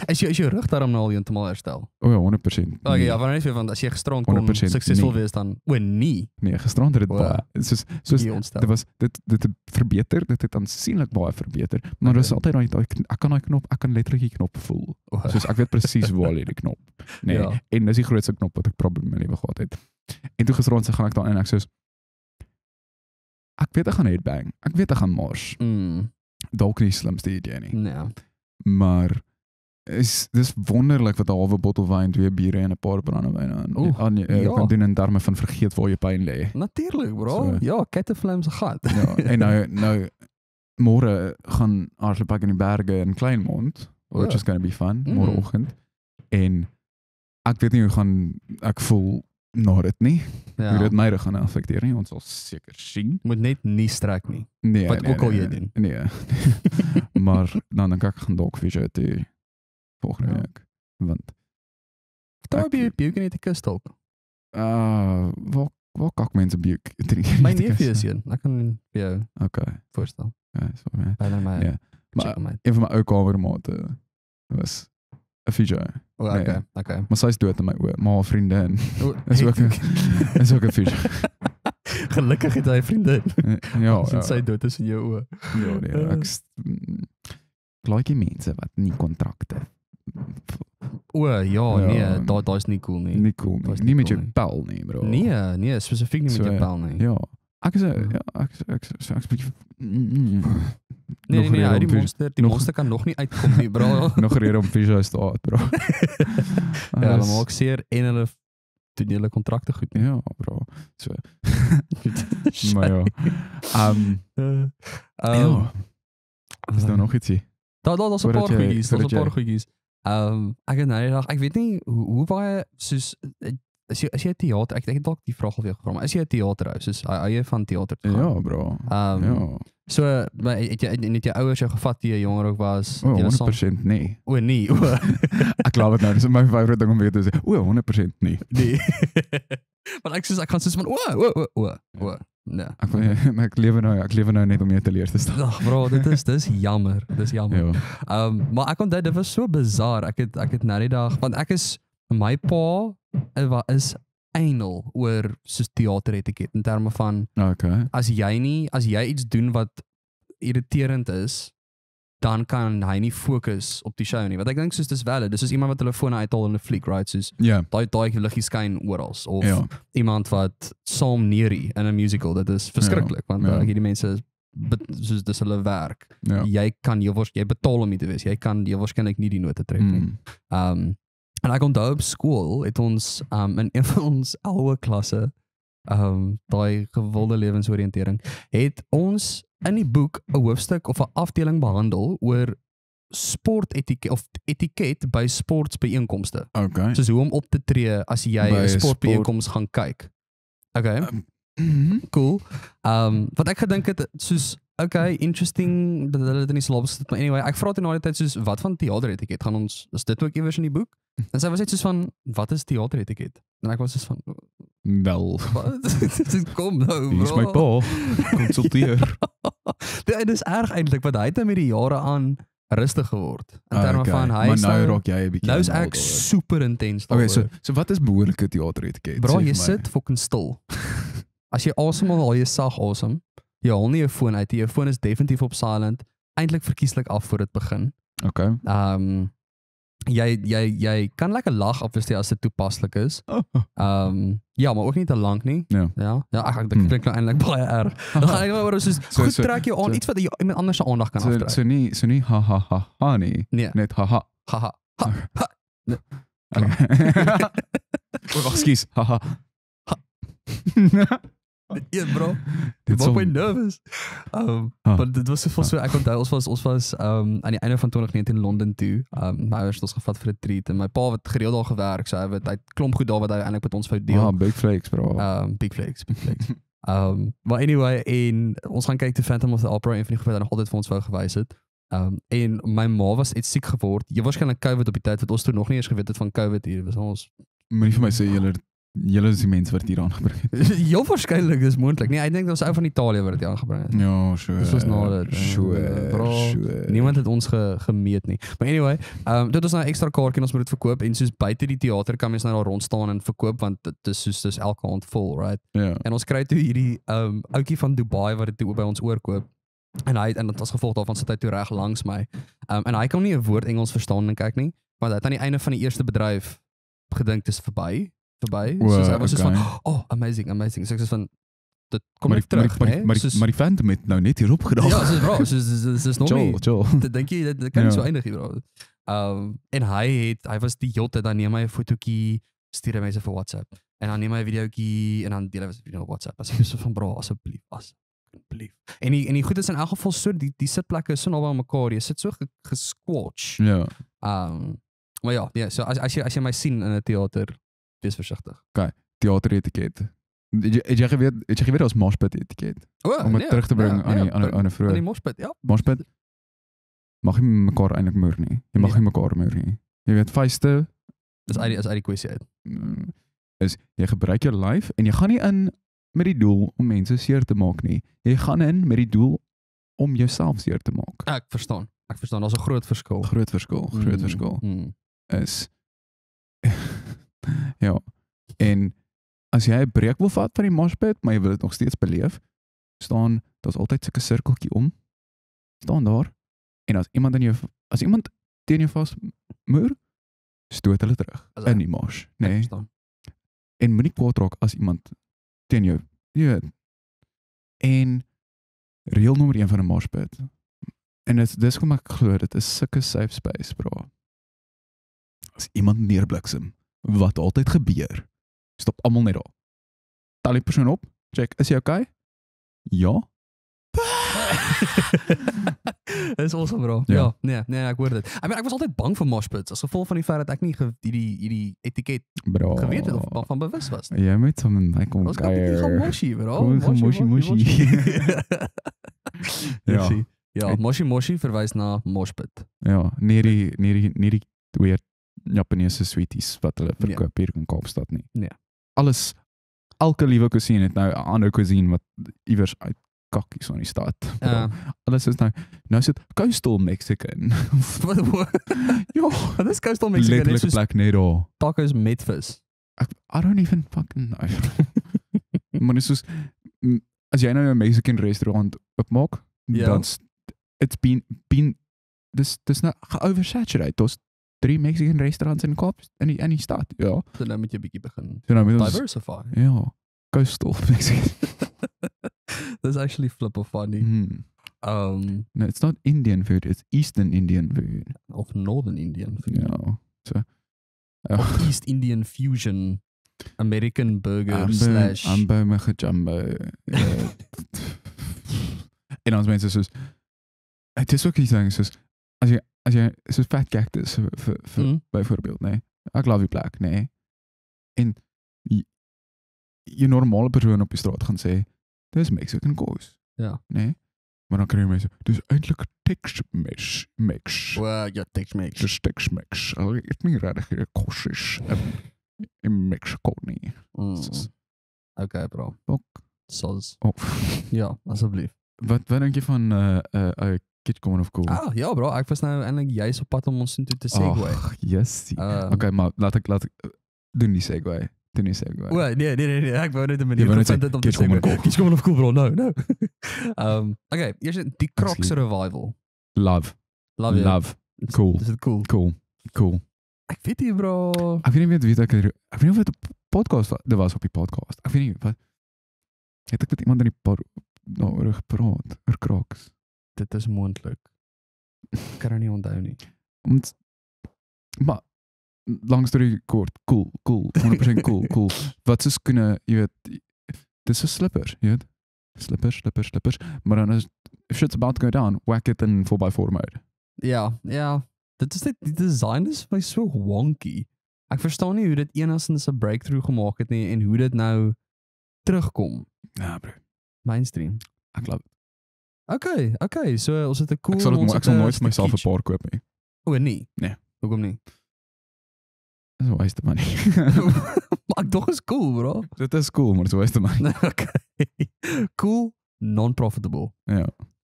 Is jou is jou rug daarom nou al heeltemal herstel? O ja, 100%. Okay, nee, ja, want net van as jy gisterand kon 100% suksesvol nee. wees dan o nee, nee, gisterand het dit O, baie soos soos jy dit was dit dit het verbeter, dit het aansienlik baie verbeter, maar Okay. dis altyd daai ek kan daai knop, ek kan letterlik die knop voel. O, Soos ek weet presies waar lê die knop. Nee, Ja. en dis die grootste knop wat ek probleme in my lewe gehad het. En toe gisterand se gaan ek daarin en ek soos ek weet ek gaan headbang. Ek weet ek gaan mors. Mm, Dalk nie slimste idee nie. nee. Maar is dis wonderlik wat 'n halwe bottel wyn, twee biere en 'n paar brandewyne aan Oeh, aan jy ja. kan doen in terme van vergeet waar jy pyn lê. Natuurlik, bro. So. Ja, Ketteflames gat. Ja, *laughs* en nou nou môre gaan hardloop ek in die berge in Kleinmond, which Ja. is going to be fun, Mm. môreoggend. En ek weet nie hoe gaan ek voel na dit nie. Ja. Hoe dit my gaan affekteer nie, ons sal seker sien. Moet net nie strek nie. Nee, Wat nee, ook al nee, jy nee, doen. Nee. *laughs* maar dan dink ek gaan dalk fisio toe volgende Ja. week. Want Daar Ek- by by net die kus dalk. uh waar waar kak mense buik *laughs* drink. My neefie is een. Ek kan jou Okay. voorstel. Ja, so ja. By my. Ja. Maar een van my ou kamermate was 'n fisio. O, nee. okay, okay. Maar sy's dood in my oë, maar haar vriendin O, is ook 'n is ook 'n fisio. Gelukkig het hy 'n vriendin. *laughs* ja, Sien ja. sy dood is in jou oë. Ja, nee, ek s- mm, like mense wat nie kontrakte O, ja, Ja. nee, daar daar's nie cool nie. nie cool nie. Nie nie met cool jou nie. pel nie, bro. Nee, nee, spesifiek nie met So, jou pel nie. Ja. Ek is 'n Ja. ja, ek ek so ek's bietjie mm, Nee, nee, nog nee, rede die monster, die nog- monster kan nog nie uitkom nie, bro. *laughs* nog 'n rede om fisio te haat, bro. *laughs* ja, hulle maak seer en hulle doen hulle kontrakte goed. Ja, bro. So. *laughs* maar ja. Um, Uh, ja, is daar nog ietsie? Daar daar daar's 'n paar goedjies, daar's 'n paar goedjies. Ehm ek het nou dag, ek weet nie hoe hoe baie soos as jy as jy teater, ek ek het dalk die vraag al weer gevra, maar is jy 'n teaterhou soos hy van teater toe gaan? Ja, bro. Ehm ja. so maar het jy en het jou ouers jou gevat toe jy jonger ook was? O, Het julle saam- 100% nee. O nee. O, *laughs* Ek glo dit nou, dis my favourite ding om weer te sê. O, 100% nee. nee. *laughs* maar ek soos ek gaan soos van o o o o o. Nee. Ek wil- *laughs* ek lewe nou, ek lewe nou net om jou te leer te staan. Ag bro, dit is dis jammer. Dis jammer. Ja. Ehm um, maar ek onthou dit was so bizar. Ek het ek het nou die dag want ek is my pa eh, wa- is anal oor soos teateretiket in terme van Okay. as jy nie as jy iets doen wat irriterend is dan kan hy nie fokus op die show nie. Want ek dink soos dis wel, dis is iemand wat hulle fone uithaal in 'n fliek, right? Soos Ja. daai daai liggie skyn oral of Ja. iemand wat saam neerie in 'n musical. Dit is verskriklik want ja. ja. hierdie mense bet- soos dis hulle werk Ja. jy kan jou waars- jy betaal om nie te wees. Jy kan jy waarskynlik nie die note tref nie. Mm. Um en ek onthou op skool het ons um in een van ons ouer klasse um daai gewilde lewensoriëntering het ons in die boek 'n hoofstuk of 'n afdeling behandel oor sportetiket of etiket by sportbyeenkomste. Okay. Soos hoe om op te tree as jy 'n 'n sport- sportbyeenkoms gaan kyk. Okay Mhm. cool. Um wat ek gedink het soos okay, interesting dat hulle dit in die slaap sit, maar anyway, ek vra toe na die tyd soos wat van teateretiket gaan ons is dit ook iewers in die boek? *laughs* En sy was net soos van wat is teateretiket? En ek was soos van Wel. wat? *laughs* kom nou, Hier is my bro. pa. *laughs* Konsulteer. Dit is erg eintlik want hy het nou met die jare aan rustig geword. In terme Okay, van hy Maar nou nou raak jy 'n bietjie. nou is ek daaroor. super intens Okay, so daaroor. so wat is behoorlike teateretiket? Bro, Sê jy sit fucking stil. As jy asemhaal, haal jy sag asem. Jy haal nie jou foon uit nie. Jou foon is definitief op silent. Eintlik verkieslik af voor dit begin. Okay. Ehm jy jy jy kan lekker lag obviously as dit toepaslik is. *laughs* Oh. Ehm ja, maar ook nie te lank nie. Ja. Ja. Ja, ek ek Hmm. klink nou eintlik *laughs* baie erg. Dan gaan ek maar oor soos So- goed so- trek jou aan so- iets wat jy iemand anders se aandag kan So aftrek. so nie so nie ha ha ha ha nie. Nee. Net ha ha. Haha. Ha, ha. Okay. O, wag, skus. Ha ha. *laughs* Ja, bro. *laughs* Dit Dit maak my som- nervous. Ehm Ah. maar dit was so onthou ons was ons was ehm aan die einde van 2019 in Londen toe. Ehm my ouers het ons gevat vir 'n treat en my pa het gereeld daar gewerk, so hy het hy het klomp goed daar wat hy eintlik met ons wou deel. Ah, big flakes, bro. Um, big flex, big flex. um, *laughs* maar anyway, en ons gaan kyk te Phantom of the Opera, een van die goed wat hy nog altyd vir ons wou gewys het. Um, en my ma was iets siek geword. Jy waarskynlik COVID op die tyd wat ons toe nog nie eens geweet het van COVID hier. Was ons Moenie vir my sê julle julle is die mense wat hier aangebring het. *laughs* heel waarskynlik dis moontlik. Nee, ek dink dit was ou van Italië wat dit aangebring het. Ja, so. Dis was na dit, eh, bro, so. Niemand het ons ge, gemeet nie. Maar anyway, ehm um, dit is nou 'n ekstra kaartjie en ons moet dit verkoop en soos buite die teater kan mens nou daar rond staan en verkoop want dit is soos dis elke aand vol, right? Ja. En ons kry toe hierdie um ouetjie van Dubai wat dit toe by ons oorkoop. En hy en dit as gevolg daarvan sit hy toe reg langs my. Um en hy kon nie 'n woord Engels verstaan dink ek nie, want hy het aan die einde van die eerste bedryf gedink dis verby, verby. O, Soos hy was soos okay. van, "Oh, amazing, amazing." So ek sê van dit kom maar net die- maar terug, die- maar die- né? maar die- Soos- maar die Phantom het nou net hier opgedaag. Ja, soos bro, soos dis dis is nog chill, nie. chill. *laughs* Dit dink jy dit, dit kan nie Ja. so eindig nie, bro. Um en hy het hy was die hele tyd dan neem hy 'n fotootjie, stuur hy mense vir WhatsApp en dan neem hy 'n videoetjie en dan deel hy dit video op WhatsApp. As ek so van bro, asseblief, asseblief. En die en die goed is in elk geval so die die sitplekke is so naby aan mekaar. Jy sit so ge, gesquatch. Ja. Um maar ja, ja, so as as jy as jy my sien in 'n teater, wees versigtig. Teateretiket. Het jy het jy geweet het jy geweet ons moshpit etiket O, om dit terug te bring aan die aan die- aan 'n aan die moshpit, ja. moshpit mag jy mekaar eintlik moer nie. Jy mag Nee. nie mekaar moer nie. Jy weet vuiste Dis uit die is uit die kwessie uit. mm, is jy gebruik jou lyf en jy gaan nie in met die doel om mense seer te maak nie. Jy gaan in met die doel om jouself seer te maak. Ek verstaan. Ek verstaan. Daar's 'n groot verskil. Groot verskil, groot Mm, verskil mm. is *laughs* ja. En as jy 'n breek wil vat van die moshpit, maar jy wil dit nog steeds beleef, staan daar's altyd sulke sirkeltjie om. Staan daar. En as iemand in jou as iemand teen jou vas muur, stoot hulle terug As in die mosh, Ek nê? Nee. En moenie kwaad raak as iemand teen jou, jy weet. En reël nommer 1 van 'n moshpit. En dit dis kom ek glo dit is sulke safe space, bro. As iemand neerbliksem, wat altyd gebeur, stop almal net daar. Tel die persoon op, check, is jy okay? Ja. *laughs* Dat is awesome bro. Ja. Ja, nee, nee, ek hoor dit. I mean, ek was altyd bang vir moshpits as gevolg van die feit dat ek nie hierdie hierdie etiket Bro. geweet het of van, van bewus was. nie. Jy moet met my kom Ons kan bietjie gaan kuier. moshi bro. Kom gaan moshi, moshi. ja. Ja. Ja, moshi moshi verwys na moshpit. Ja, nie die nie die nie die twee Japaneese sweeties wat hulle Nee. verkoop hier in Kaapstad nie. Nee. Alles elke liewe cuisine het nou 'n ander cuisine wat iewers uit kakkies aan die stad. Ja. *laughs* Alles is nou nou sit coastal Mexican. *laughs* *laughs* Ja, wat is coastal Mexican? Dit is letterlik soos plek net daar. tacos met vis. Ek I don't even fucking know. maar dit is soos as jy nou 'n Mexican restaurant opmaak, Ja. dan it's been been dis dis nou oversaturated. Daar's drie Mexican restaurants in Kaap in die in die stad. Ja. So nou moet jy bietjie begin So nou moet ons diversify. ja, coastal *laughs* Mexican. *laughs* That's actually flip of funny. Hmm. Um No, it's not Indian food, it's Eastern Indian food. of Northern Indian food. Ja. So Of East Indian fusion American burger Ambo, slash ambo mega jumbo. eh, *laughs* en ons mense soos dit is ook iets soos as jy as jy soos fat cactus vir vir, vir Mm. byvoorbeeld, nê. Nee, ek love die plek, nê. Nee. En jy, jy normale persoon op die straat gaan sê dis Mexican kos, Ja. nê. Nee. Maar dan kry jy mense dis eintlik Tex-Mex mix. Well, ja, Tex-Mex. Dis Tex-Mex. Hulle eet nie regtig hier kos is in, in Mexico nie. Mm. Soos- Okay, bro. Ook. Soz. Oh. Ja, asseblief. Wat wat dink jy van uh uh, uh Kitcoin of Cool? Ah, ja, bro. Ek was nou eintlik juis op pad om ons toe te segue. Ag, yes. Um, okay, maar laat ek laat ek uh, doen die segue. Doen die segue. O, nee, nee, nee, nee, ek wou net 'n Jy manier wou net gevind sê, het om te "Kies kom en segue. cool." Kies kom of cool, bro. No, no. um, okay, eers die Crocs lief. revival. Love. Love you. Love. Is- Cool. Is dit cool? Cool. Cool. Ek weet nie, bro. Ek weet nie weet wie ek er- ek weet nie of dit 'n podcast was, dit was op die podcast. Ek weet nie wat het ek met iemand in die pod daaroor gepraat oor Crocs. Dit is moontlik. Ek kan dit nie onthou nie. Ons maar lang storie kort, cool, cool, 100% cool, cool. Wat se skoene, jy weet, dis 'n slippers, jy weet. Slippers, slippers, slippers, maar dan is if shit's about to go down, whack it in 4x4 mode. Ja, ja. Dit is net die design is my so wonky. Ek verstaan nie hoe dit enigstens 'n breakthrough gemaak het nie en hoe dit nou terugkom Ja, bro. mainstream. Ek it. Okay, okay. So ons het 'n cool Ek sal dit ons mo- ek het sal 'n- nooit ons vir het 'n myself 'n kitsch. paar koop nie. O nee. Nee. Hoekom nie? Dis 'n waste of money. maar ek dog is *laughs* cool, bro. dit is cool, maar dit is 'n waste of money. okay. Cool, non-profitable. Ja.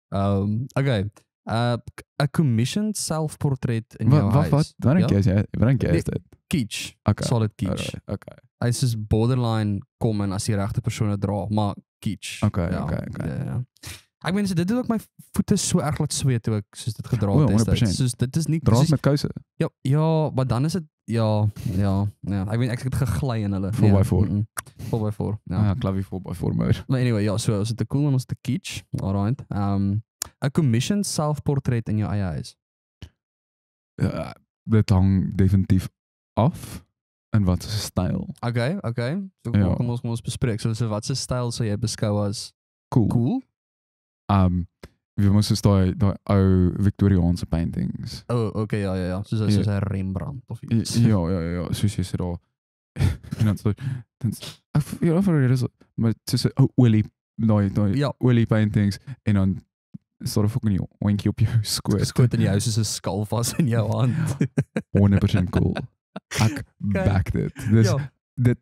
Um okay. Uh a commissioned self-portrait in Wat jou wat huis. wat? Wat dink Ja? jy is jy? Wat dink jy is Nee, dit? Kitsch. Okay. Solid kitsch. Alright, Okay. Hy is soos borderline kom en as die regte persone dra, maar kitsch. Okay, okay, okay. Ja, ja. Ek meen so dit doen ook my voete so erg laat sweet toe ek soos dit gedra het 100%. destyds. Soos dit is nie soos- met kouse. Ja, ja, maar dan is dit ja, ja, ja. Ek weet ek het gegly in hulle. 4x4. mm, mm. 4x4. Ja. Ja, klavie 4x4 mode. Maar anyway, ja, so is dit 'n cool en ons het 'n kitsch. Alright. Um 'n commissioned self-portrait in jou eie huis. Ja, dit hang definitief af in wat se styl. Okay, okay. So Ja. kom ons kom ons bespreek. So, so wat se styl sou jy beskou as Cool. cool? Um wie moet so daai daai ou Victoriaanse paintings. Oh, okay, ja ja ja. Soos Ja. soos 'n Rembrandt of Ja, iets. ja, ja, ja, soos jy sê daar. *laughs* en dan so dan ek ja, vir dit is maar dis 'n ou olie daai daai Ja. olie paintings en dan sort of fucking oentjie op jou *laughs* skoot. Skoot in huis soos 'n skal vas in jou hand. *laughs* 100% cool. Ek Okay. back dit. Dis ja, dit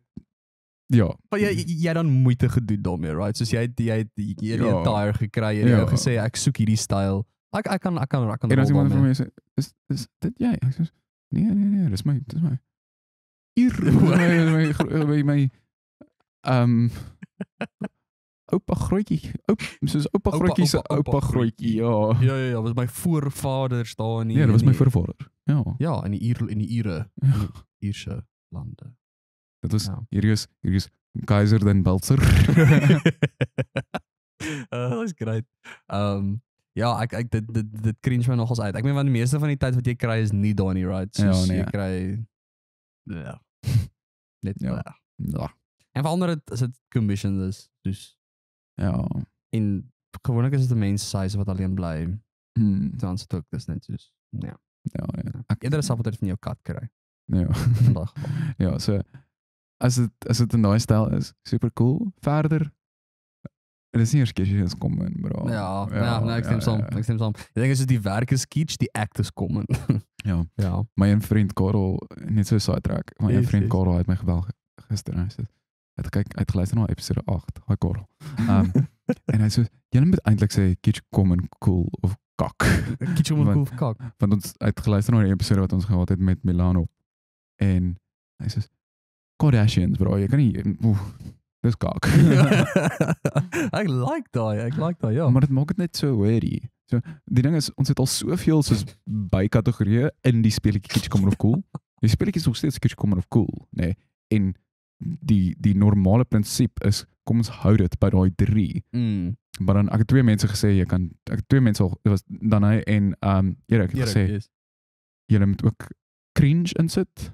ja, maar jy jy jy dan moeite gedoen daarmee, right? Soos jy jy jy het die Ja. attire gekry en jy Ja. het gesê ek soek hierdie styl. Ek ek kan ek kan ek kan En as iemand vir my sê, is is dit jy? Ek sê nee, nee, nee, dis my, dis my. Hier, *laughs* my my my my ehm oupa grootjie. Oupa, soos oupa grootjie se oupa, grootjie. Ja. Ja ja ja, was my voorvaders daar in die Nee, dit was my voorvader. Ja. Ja, in die Ier in die Ire, ja. Ierse lande. Dit was Ja. hier is hier is Kaiser den Belzer. uh, *laughs* *laughs* dat is great. Um, ja, ek ek dit dit dit cringe my nogals uit. Ek meen want die meeste van die tyd wat jy kry is nie daar nie, right? Ja, Soos nee. jy kry ja. *laughs* Net Ja. ja. ja. En veral omdat dit as dit commissioned is, dus Ja. en gewoonlik is dit 'n mens size wat alleen bly. Hmm, Dan sit ook dis net soos ja. ja, ja. Ek, Eerder 'n sapeltyd van jou kat kry ja. vandag. ja, so as dit as dit 'n daai styl is, super cool. Verder dit is nie eers kies eens kom in, bro. Ja, ja, nee, ek stem saam. Ek stem saam. Ek dink as dit die werk is kitsch, die act is common. Ja. ja. My een *laughs* vriend Karel, net so sidetrack. My een Yes, vriend yes. Karel het my gebel ge- gister en hy sê hy het kyk hy het geluister na episode 8. Hi Karel. Um *laughs* en hy sê jy moet eintlik sê kitsch kom en cool of kak. *laughs* Kitsch om 'n Want- cool kak. Want ons hy het geluister na die episode wat ons gehad het met Milano. En hy sê Kardashians bro, jy kan nie oef, dis kak. ek like daai. Ek like daai. Ja. maar dit maak dit net so weirdy. So die ding is ons het al soveel soos bykategorieë in die speletjie kitsch kom of cool. Die speletjie is nog steeds kitsch kom of cool, nê. Nee. En die die normale prinsip is kom ons hou dit by daai 3. Mm. Maar dan ek het twee mense gesê jy kan ek het twee mense al dit was dan hy en ehm um, Erik het Erik, gesê yes. jy moet ook cringe insit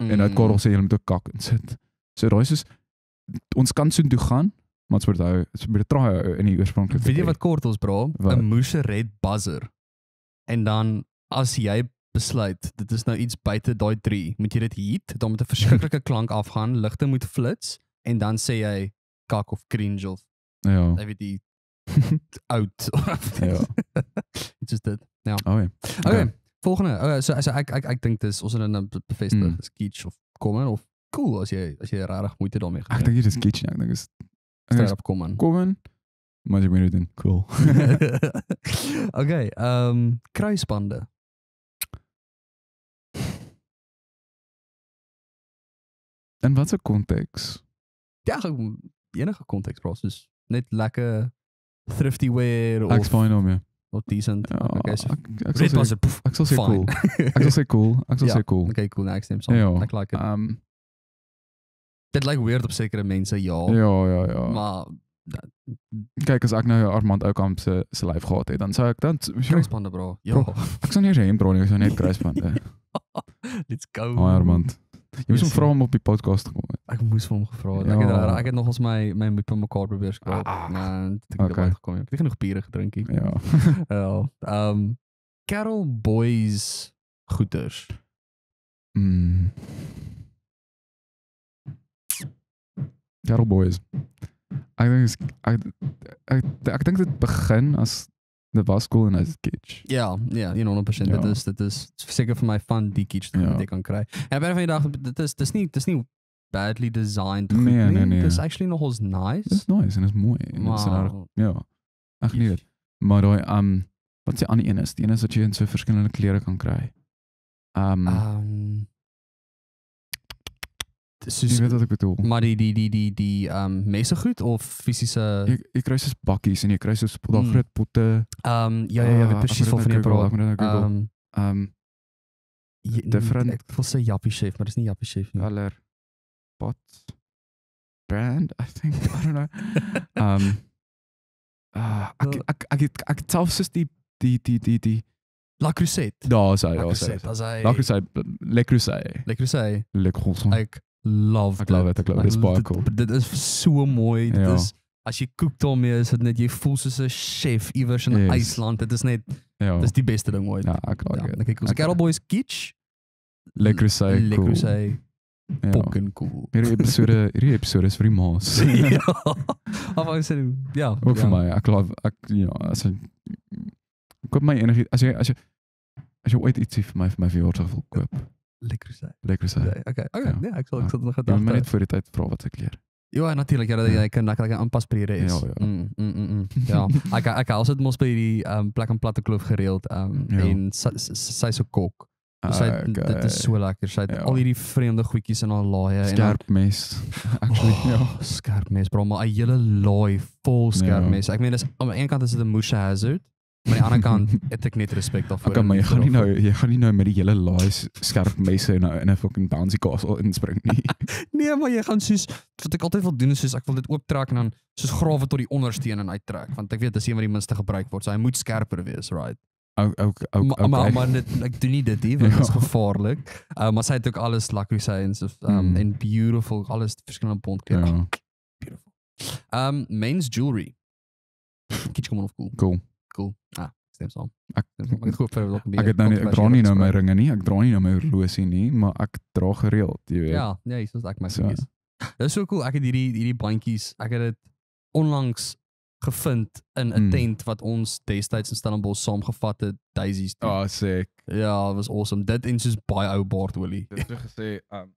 Mm. en dan Karel sê jy moet ook kak insit. So daai is ons kan so toe gaan, maar ons moet hou, ons moet try hou in die oorspronklike. Weet jy wat kort ons bra? 'n Moose red buzzer. En dan as jy besluit dit is nou iets buite daai 3, moet jy dit heat, dan moet 'n verskriklike *laughs* klank afgaan, ligte moet flits en dan sê jy kak of cringe of Ja. jy weet die *laughs* oud. Ja. Dit *laughs* is dit. Ja. Oh ja. Okay, volgende. Okay, so, so ek ek ek dink dis ons nou be- bevestig, Mm. is kitsch of common of cool as jy as jy regtig moeite daarmee Ek gedoen dink dit is kitsch, ek dink is Straight up common. Common. Maar jy moet dit doen. Cool. *laughs* okay, ehm um, kruisbande. In watter konteks? Ja, ge- enige konteks bro, soos net lekker thrifty wear Ek of spine hom ja. Of decent. Ja, okay, so ek, ek buzzer. Poef, ek sal sê cool. Ek sal sê cool. Ek sal Ja, sê cool. okay, cool. Nee, ek stem saam. Ja. Ek like it. Ehm Dit lyk weird op sekere mense, ja. ja, ja, ja. Maar Kyk as ek nou Armand Oukamp se se lyf gehad het, dan sou ek dan sure, kruisbande bro. Ja. Bro. ek sou nie eens heen bro, nie, ek sou net kruisbande. *laughs* Let's go. Haai Armand. Jy moet hom Yes, vra om op die podcast te kom. Ek moes vir hom gevra het. Ja. Ek het raar, ek het nogals my my moed van mekaar probeer skraap. Ah, maar dit het okay. okay. gekom. Ek het nie genoeg biere gedrink nie. Ja. *laughs* *laughs* Ja. Ehm Carol Boys goeters. Mm. Carol Boys. Ek dink is- ek ek, ek dink dit begin as dit was cool en as kitsch. Ja, ja, 100%. Ja. Dit is dit is seker vir my van die kitsch Ja. wat ek kan kry. En by van die dag dit is dis nie dis nie badly designed goed Nee, nee, nee. Dis actually nogals Dit nice. is nice en dit is mooi. Dit is Maar reg- ja. Geniet dit. Maar daai um wat se ander een is? Die een is wat jy in so verskillende kleure kan kry. Um ehm dis jy soos weet wat ek bedoel. maar die die die die die ehm messe goed of fisiese Jy jy kry soos bakkies en jy kry soos daai Mm. groot potte. ehm ja ja ja, Ah, weet ek presies moet wat dit van jy nou Google, ek praat. moet dit nou Google. Ehm Um je- different- Ek wil sê Jappie Chef, maar dis nie Jappie Chef nie. color pot brand I think *laughs* I don't know. Um uh, ek Wel- ek ek het- ek het selfs soos die die die die die La Crusette. daar is hy La daar is hy. Crusette, as hy Daar is hy Le Creuset. La Crusette. Le Croissant. Ek love Ek love it, ek love it. Dit is baie Dit- cool. Dit is so mooi. Dit Ja. is as jy kook daarmee is dit net jy voel soos 'n chef iewers in Yes. IJsland. Dit is net Ja. dis die beste ding ooit. Ja, ek like Ja, it. dan kyk ons Ek- Carol Boys kitsch. Le Creuset. Le cool. Crusette. Ja. Fucking cool. Hierdie episode, hierdie episode is vir die maas. *laughs* ja. Of ek sê ja. Ook ja. vir my. Ek love ek ja, as jy koop my enigiets as jy as jy as jy ooit ietsie vir my vir my verjaarsdag wil koop. Le Crusette. Lekker sê. Ja, okay. Okay. Ja. Nee, ek sal Ja. ek sal nog Jy moet my gedagte. net voor die tyd vra wat ek leer. Ja, natuurlik. Ja, dat Ja. jy kan lekker aanpas by die res. Ja, ja. Mm, mm, mm, mm. Ja. Ek ek het altyd mos by die um, plek in platte kloof gereeld um, Ja. en sy sy- sy's 'n kok. Dus sy, Ah, okay. Dit is so lekker. Sy het Ja. al hierdie vreemde goedjies in haar laaie en dan- skerp mes. *laughs* Actually, Oh, ja. Skerp mes, bro, maar 'n hele laai vol skerp Ja. mes. Ek meen dis aan die een kant is dit 'n moose hazard, maar aan die ander kant *laughs* het ek net respek daarvoor. Okay, maar jy gaan nie nou jy gaan nie nou met die hele laai skerp messe nou in 'n fucking bouncy castle inspring nie. *laughs* Nee, maar jy gaan soos wat ek altyd wil doen is soos ek wil dit ooptrek en dan soos grawe tot die onderste en uittrek, want ek weet dis een wat die minste gebruik word. So hy moet skerper wees, right? Ou ou ou Maar maar, maar dit, ek doen nie dit nie, want dit is *laughs* Ja. gevaarlik. Uh, maar sy het ook alles lucky science of um, Mm. en beautiful, alles verskillende bondkleure. Ja. Beautiful. Um men's jewelry. Ken Kitsch kom of cool. Cool. Cool. Ah, stem saam. Ek. Ek het vir dalk 'n ek het nou nie ek dra nie nou my ringe nie. Ek dra nie nou my horlosie nie, maar ek dra gereeld, jy weet. Ja, nee, soos ek my So. verkies. *laughs* Dit is so cool. Ek het hierdie hierdie bandjies, ek het dit onlangs gevind in 'n Mm. tent wat ons destyds in Stellenbosch saamgevat het, Daisies. toe. Ah, sick. Ja, dit was awesome. Dit en soos baie ou baardolie. Dit het gesê um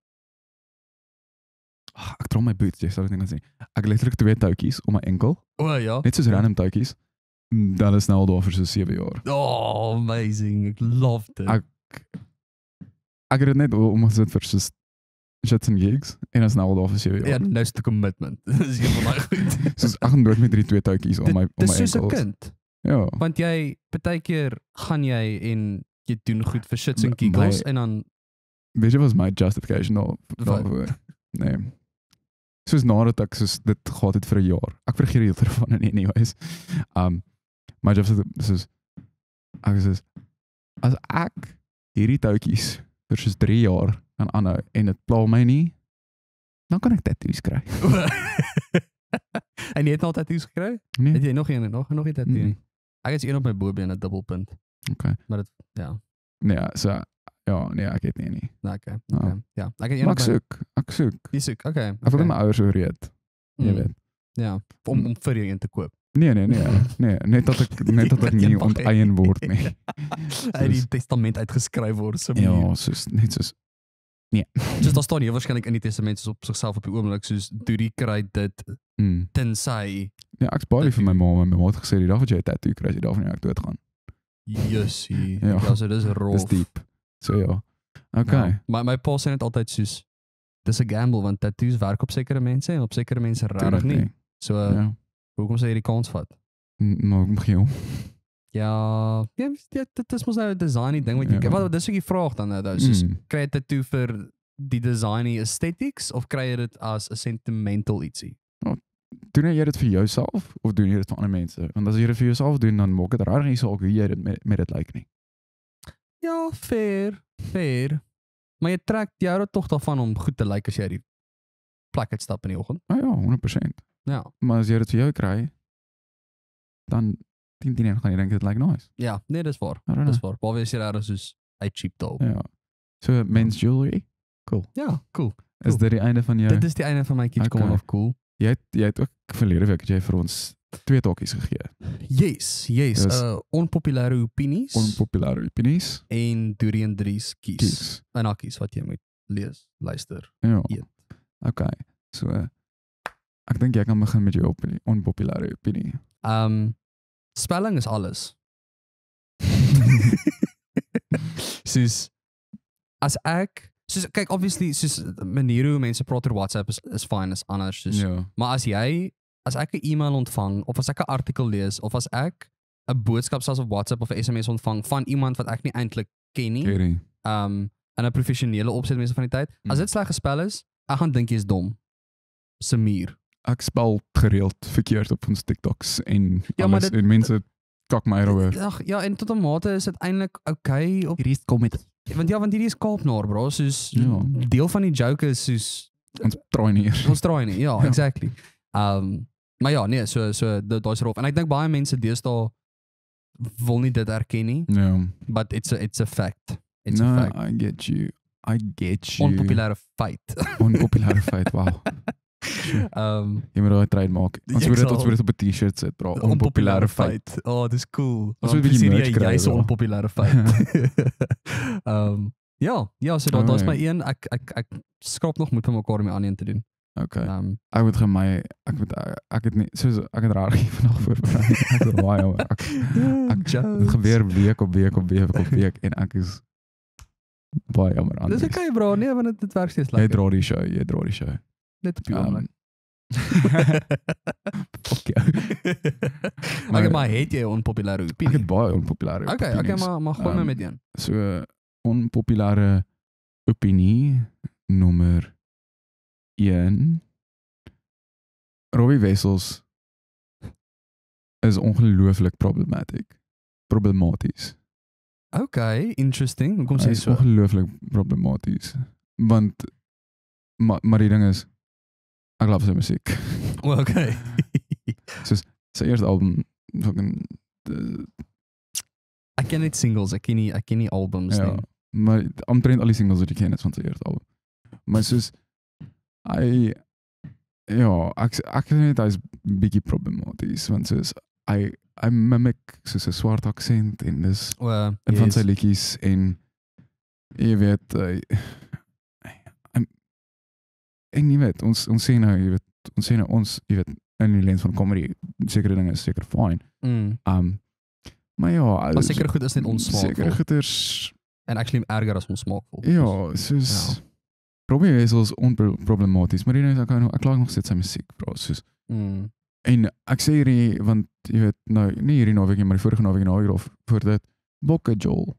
Ag, ek dra my boots, jy sal dit nie kan sien. Ek het letterlik twee toutjies om my enkel, O ja. net soos random toutjies. Dan is nou al vir so 7 jaar. Oh, amazing. Ek love dit. Ek ek het dit net omgesit vir so shits and gigs en is nou al daar vir 7 ja, jaar. nou is dit 'n commitment. *laughs* Dis *laughs* een van daai goed. Soos ek gaan dood met hierdie twee toutjies om Dit- my om Dis my soos 'n kind. Ja. Want jy partykeer gaan jy en jy doen goed vir shits en My- giggles my- en dan Weet jy wat my justification daar daarvoor? Nee. Soos nadat ek soos dit gehad het vir 'n jaar. Ek vergeet hele *laughs* van in anyways. Um my justification soos ek soos as ek hierdie toutjies vir soos 3 jaar kan aanhou en dit pla my nie, dan kan ek tattoos kry. *laughs* en jy het al tattoos gekry? Nee. Het jy nog een nog nog 'n tattoo Mm. nie? Ek het een op my bobeen 'n dubbelpunt. Okay. Maar dit ja, Nee, so ja, nee, ek het nie nie. nou okay. Ja. okay. Ja, ek het een Maar ek soek, ek soek. Dis ook okay. Ek wil my ouers oorreed, jy Mm, weet. Ja, om om vir een te koop. Nee, nee, nee. Nee, net dat ek *laughs* net dat ek jy nie onteien word nie. *laughs* Uit die testament uitgeskryf word so. Ja, soos net soos Soos daar staan hier waarskynlik in die testament soos op sigself op die oomblik soos doen die kry dit mm. tensy Ja, ek's baie lief vir my ma, en my ma het gesê die dag wat jy 'n tattoo kry, die dag wanneer ek doodgaan. Jessie. Ja. Ja, so dis rof. Dis diep. So ja. Okay. Ja. My my pa sê net altyd soos dis 'n gamble want tattoos werk op sekere mense en op sekere mense regtig nie. So Ja. Hoekom sê jy die kans vat? Maar gee hom? Ja, ja, dit is mos nou 'n design ding wat jy Ja. wat dis ook die vraag dan nou nou soos Mm. kry 'n tattoo vir die design aesthetics of kry jy dit as 'n sentimental ietsie? Doen jy dit vir jouself of doen jy dit vir ander mense? Want as jy dit vir jouself doen, dan maak dit regtig nie saak hoe jy dit met, met dit lyk nie. Ja, fair, fair. Maar jy trek jy hou er tog daarvan om goed te lyk as jy uit die plek uitstap in die oggend. Ah ja, 100%. Ja. Maar as jy dit vir jou kry, dan 10 10 gaan jy dink dit lyk nice. Ja, nee, dis waar. I don't Dis know. waar. Waar is jy regtig soos uit cheap doll? Ja. So men's jewelry. Ja, cool. Is Cool. dit die einde van jou? Dit is die einde van my kids okay. of cool. Het, jy het ook verlede week het jy vir ons twee talkies gegee. Yes, yes. Dis- Uh onpopulêre opinies Onpopulêre opinies. en Durian Dries kies. Kies. En hakkies wat jy moet lees, luister. Ja. Eet. Okay. So ek dink jy kan begin met jou opinie, onpopulêre opinie. Um spelling is alles. *laughs* soos as ek soos kyk obviously soos maniere hoe mense praat oor WhatsApp is is fine is anders soos ja. maar as jy as ek 'n e-mail ontvang of as ek 'n artikel lees of as ek 'n boodskap selfs op WhatsApp of 'n SMS ontvang van iemand wat ek nie eintlik ken nie Kerry. um in 'n professionele opset mense van die tyd as Mm. dit sleg gespel is ek gaan dink jy's dom Samir Ek spel gereeld verkeerd op ons TikToks en Ja, alles dit- en mense kak my oor. Ag ja en tot 'n mate is dit eintlik okay op Hierdie kom met want ja want hierdie is Kaapnaar bro soos Ja. deel van die joke is soos ons traai nie ons draai nie ja, *laughs* Ja. exactly um maar ja nee so so daai's rof en ek dink baie mense deesdae wil nie dit erken nie Ja. but it's a it's a fact it's no, a fact I get you. I get you. onpopulêre feit Onpopulêre *laughs* feit. Wow. Um *laughs* Jy moet daai trade maak. Ons Ek moet dit ons moet dit op 'n T-shirt sit, bro. Onpopulêre feit. oh dis cool Ons moet 'n bietjie merch kry, jy's onpopulêre feit um *laughs* ja ja so daar daar's my een ek ek ek skraap nog moet mekaar om die ander een te doen Okay. um Ek moet gaan my ek moet ek het nie soos ek het rarig *laughs* vandag voorberei. Ek is baie. Ek ek- dit gebeur week op week op week op week en ek is baie jammer aan. Dis okay bro, nee, want dit dit werk steeds Jy lekker. dra die show, jy dra die show. Net die Um, oomblik. Fuck jou. Okay, maar 'n onpopulêre Ek opinie? het baie onpopulêre Okay, okay, opinies. maar maar gooi Um, met een. So onpopulêre opinie nommer 1 Robbie Wessels is ongelooflik problematic. Problematies. Okay, interesting. Hoekom sê Hy jy is so? ongelooflik problematies. Want maar, maar die ding is ek love sy musiek. Oh, okay. Sy eerste album fucking uh, Ek ken net singles, ek ken nie ek ken nie albums ja, nie. maar omtrent al die singles wat jy ken is van sy eerste album. Maar soos hy ja, ek ek sê net hy's bietjie problematies want soos hy hy mimic soos 'n swart aksent en dis O, uh, in van sy liedjies en jy weet hy hy- en jy weet ons ons sê nou jy weet ons sê nou ons jy weet in die lens van comedy sekere dinge is seker fine. Mm. Um maar ja, Maar seker goed is net ons Seker smaak. goeters En actually erger as ons smaakvol. ja, soos Robbie Wessels onproblematies, maar ding is ek nog ek klag nog steeds sy musiek, bro, soos Mm. En ek sê hierdie want jy weet nou nie hierdie naweek nie, maar die vorige naweek nou hier of voor dit Bokke Joel.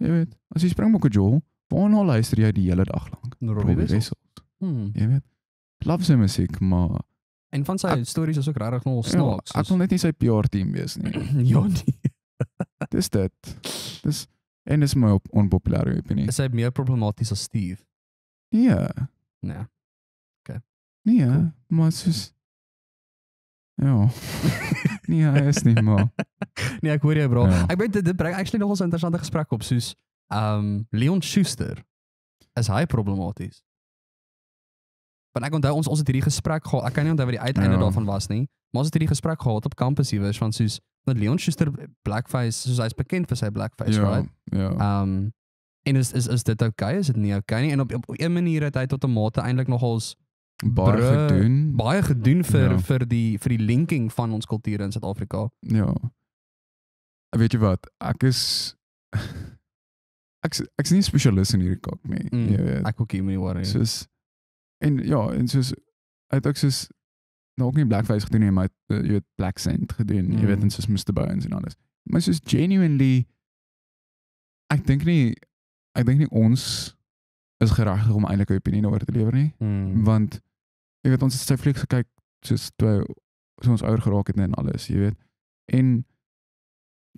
Jy weet, as jy spring Bokke Joel, waarna luister jy die hele dag lank? Robbie Wessels. Hmm. Jy weet. Love sy musiek, maar En van sy Ek- stories is ook regtig nog ja, snaaks. ek wil net nie sy PR team wees nie. *clears throat* ja, nee. *laughs* Dis dit. Dis en dis my op onpopulêre opinie. Is hy meer problematies as Steve? Nee, Nee. nee, Cool. maar soos Ja. *laughs* nee, hy is nie maar. *laughs* nee, ek hoor jou bro. Ja. Ek weet dit, dit bring actually nog 'n interessante gesprek op soos um Leon Schuster. Is hy problematies? Want ek onthou ons ons het hierdie gesprek gehad. Ek kan nie onthou wat die uiteinde Ja. daarvan was nie. Maar ons het hierdie gesprek gehad op kampus iewers van soos met Leon Schuster blackface, soos hy's bekend vir sy blackface, Ja, right? ja. Um en is is is dit oukei? Okay? Is dit nie oukei okay nie? En op op een manier het hy tot 'n mate eintlik nogals baie bru- gedoen. baie gedoen vir Ja. vir die vir die linking van ons kulture in Suid-Afrika. Ja. Weet jy wat? Ek is *laughs* ek is- ek is nie 'n spesialis in hierdie kak nie. Mm, Jy weet. Ek ook nie meer worry. soos en ja, en soos hy het ook soos nou ook nie blackface gedoen nie, maar hy het, uh, jy weet black saint gedoen. Jy Mm. weet en soos Mr Bones en alles. Maar soos genuinely ek dink nie ek dink nie ons is geregtig om eintlik 'n opinie oor te lewer nie, Mm. want jy weet ons het sy fliek gekyk soos toe so ons ouer geraak het en alles, jy weet. En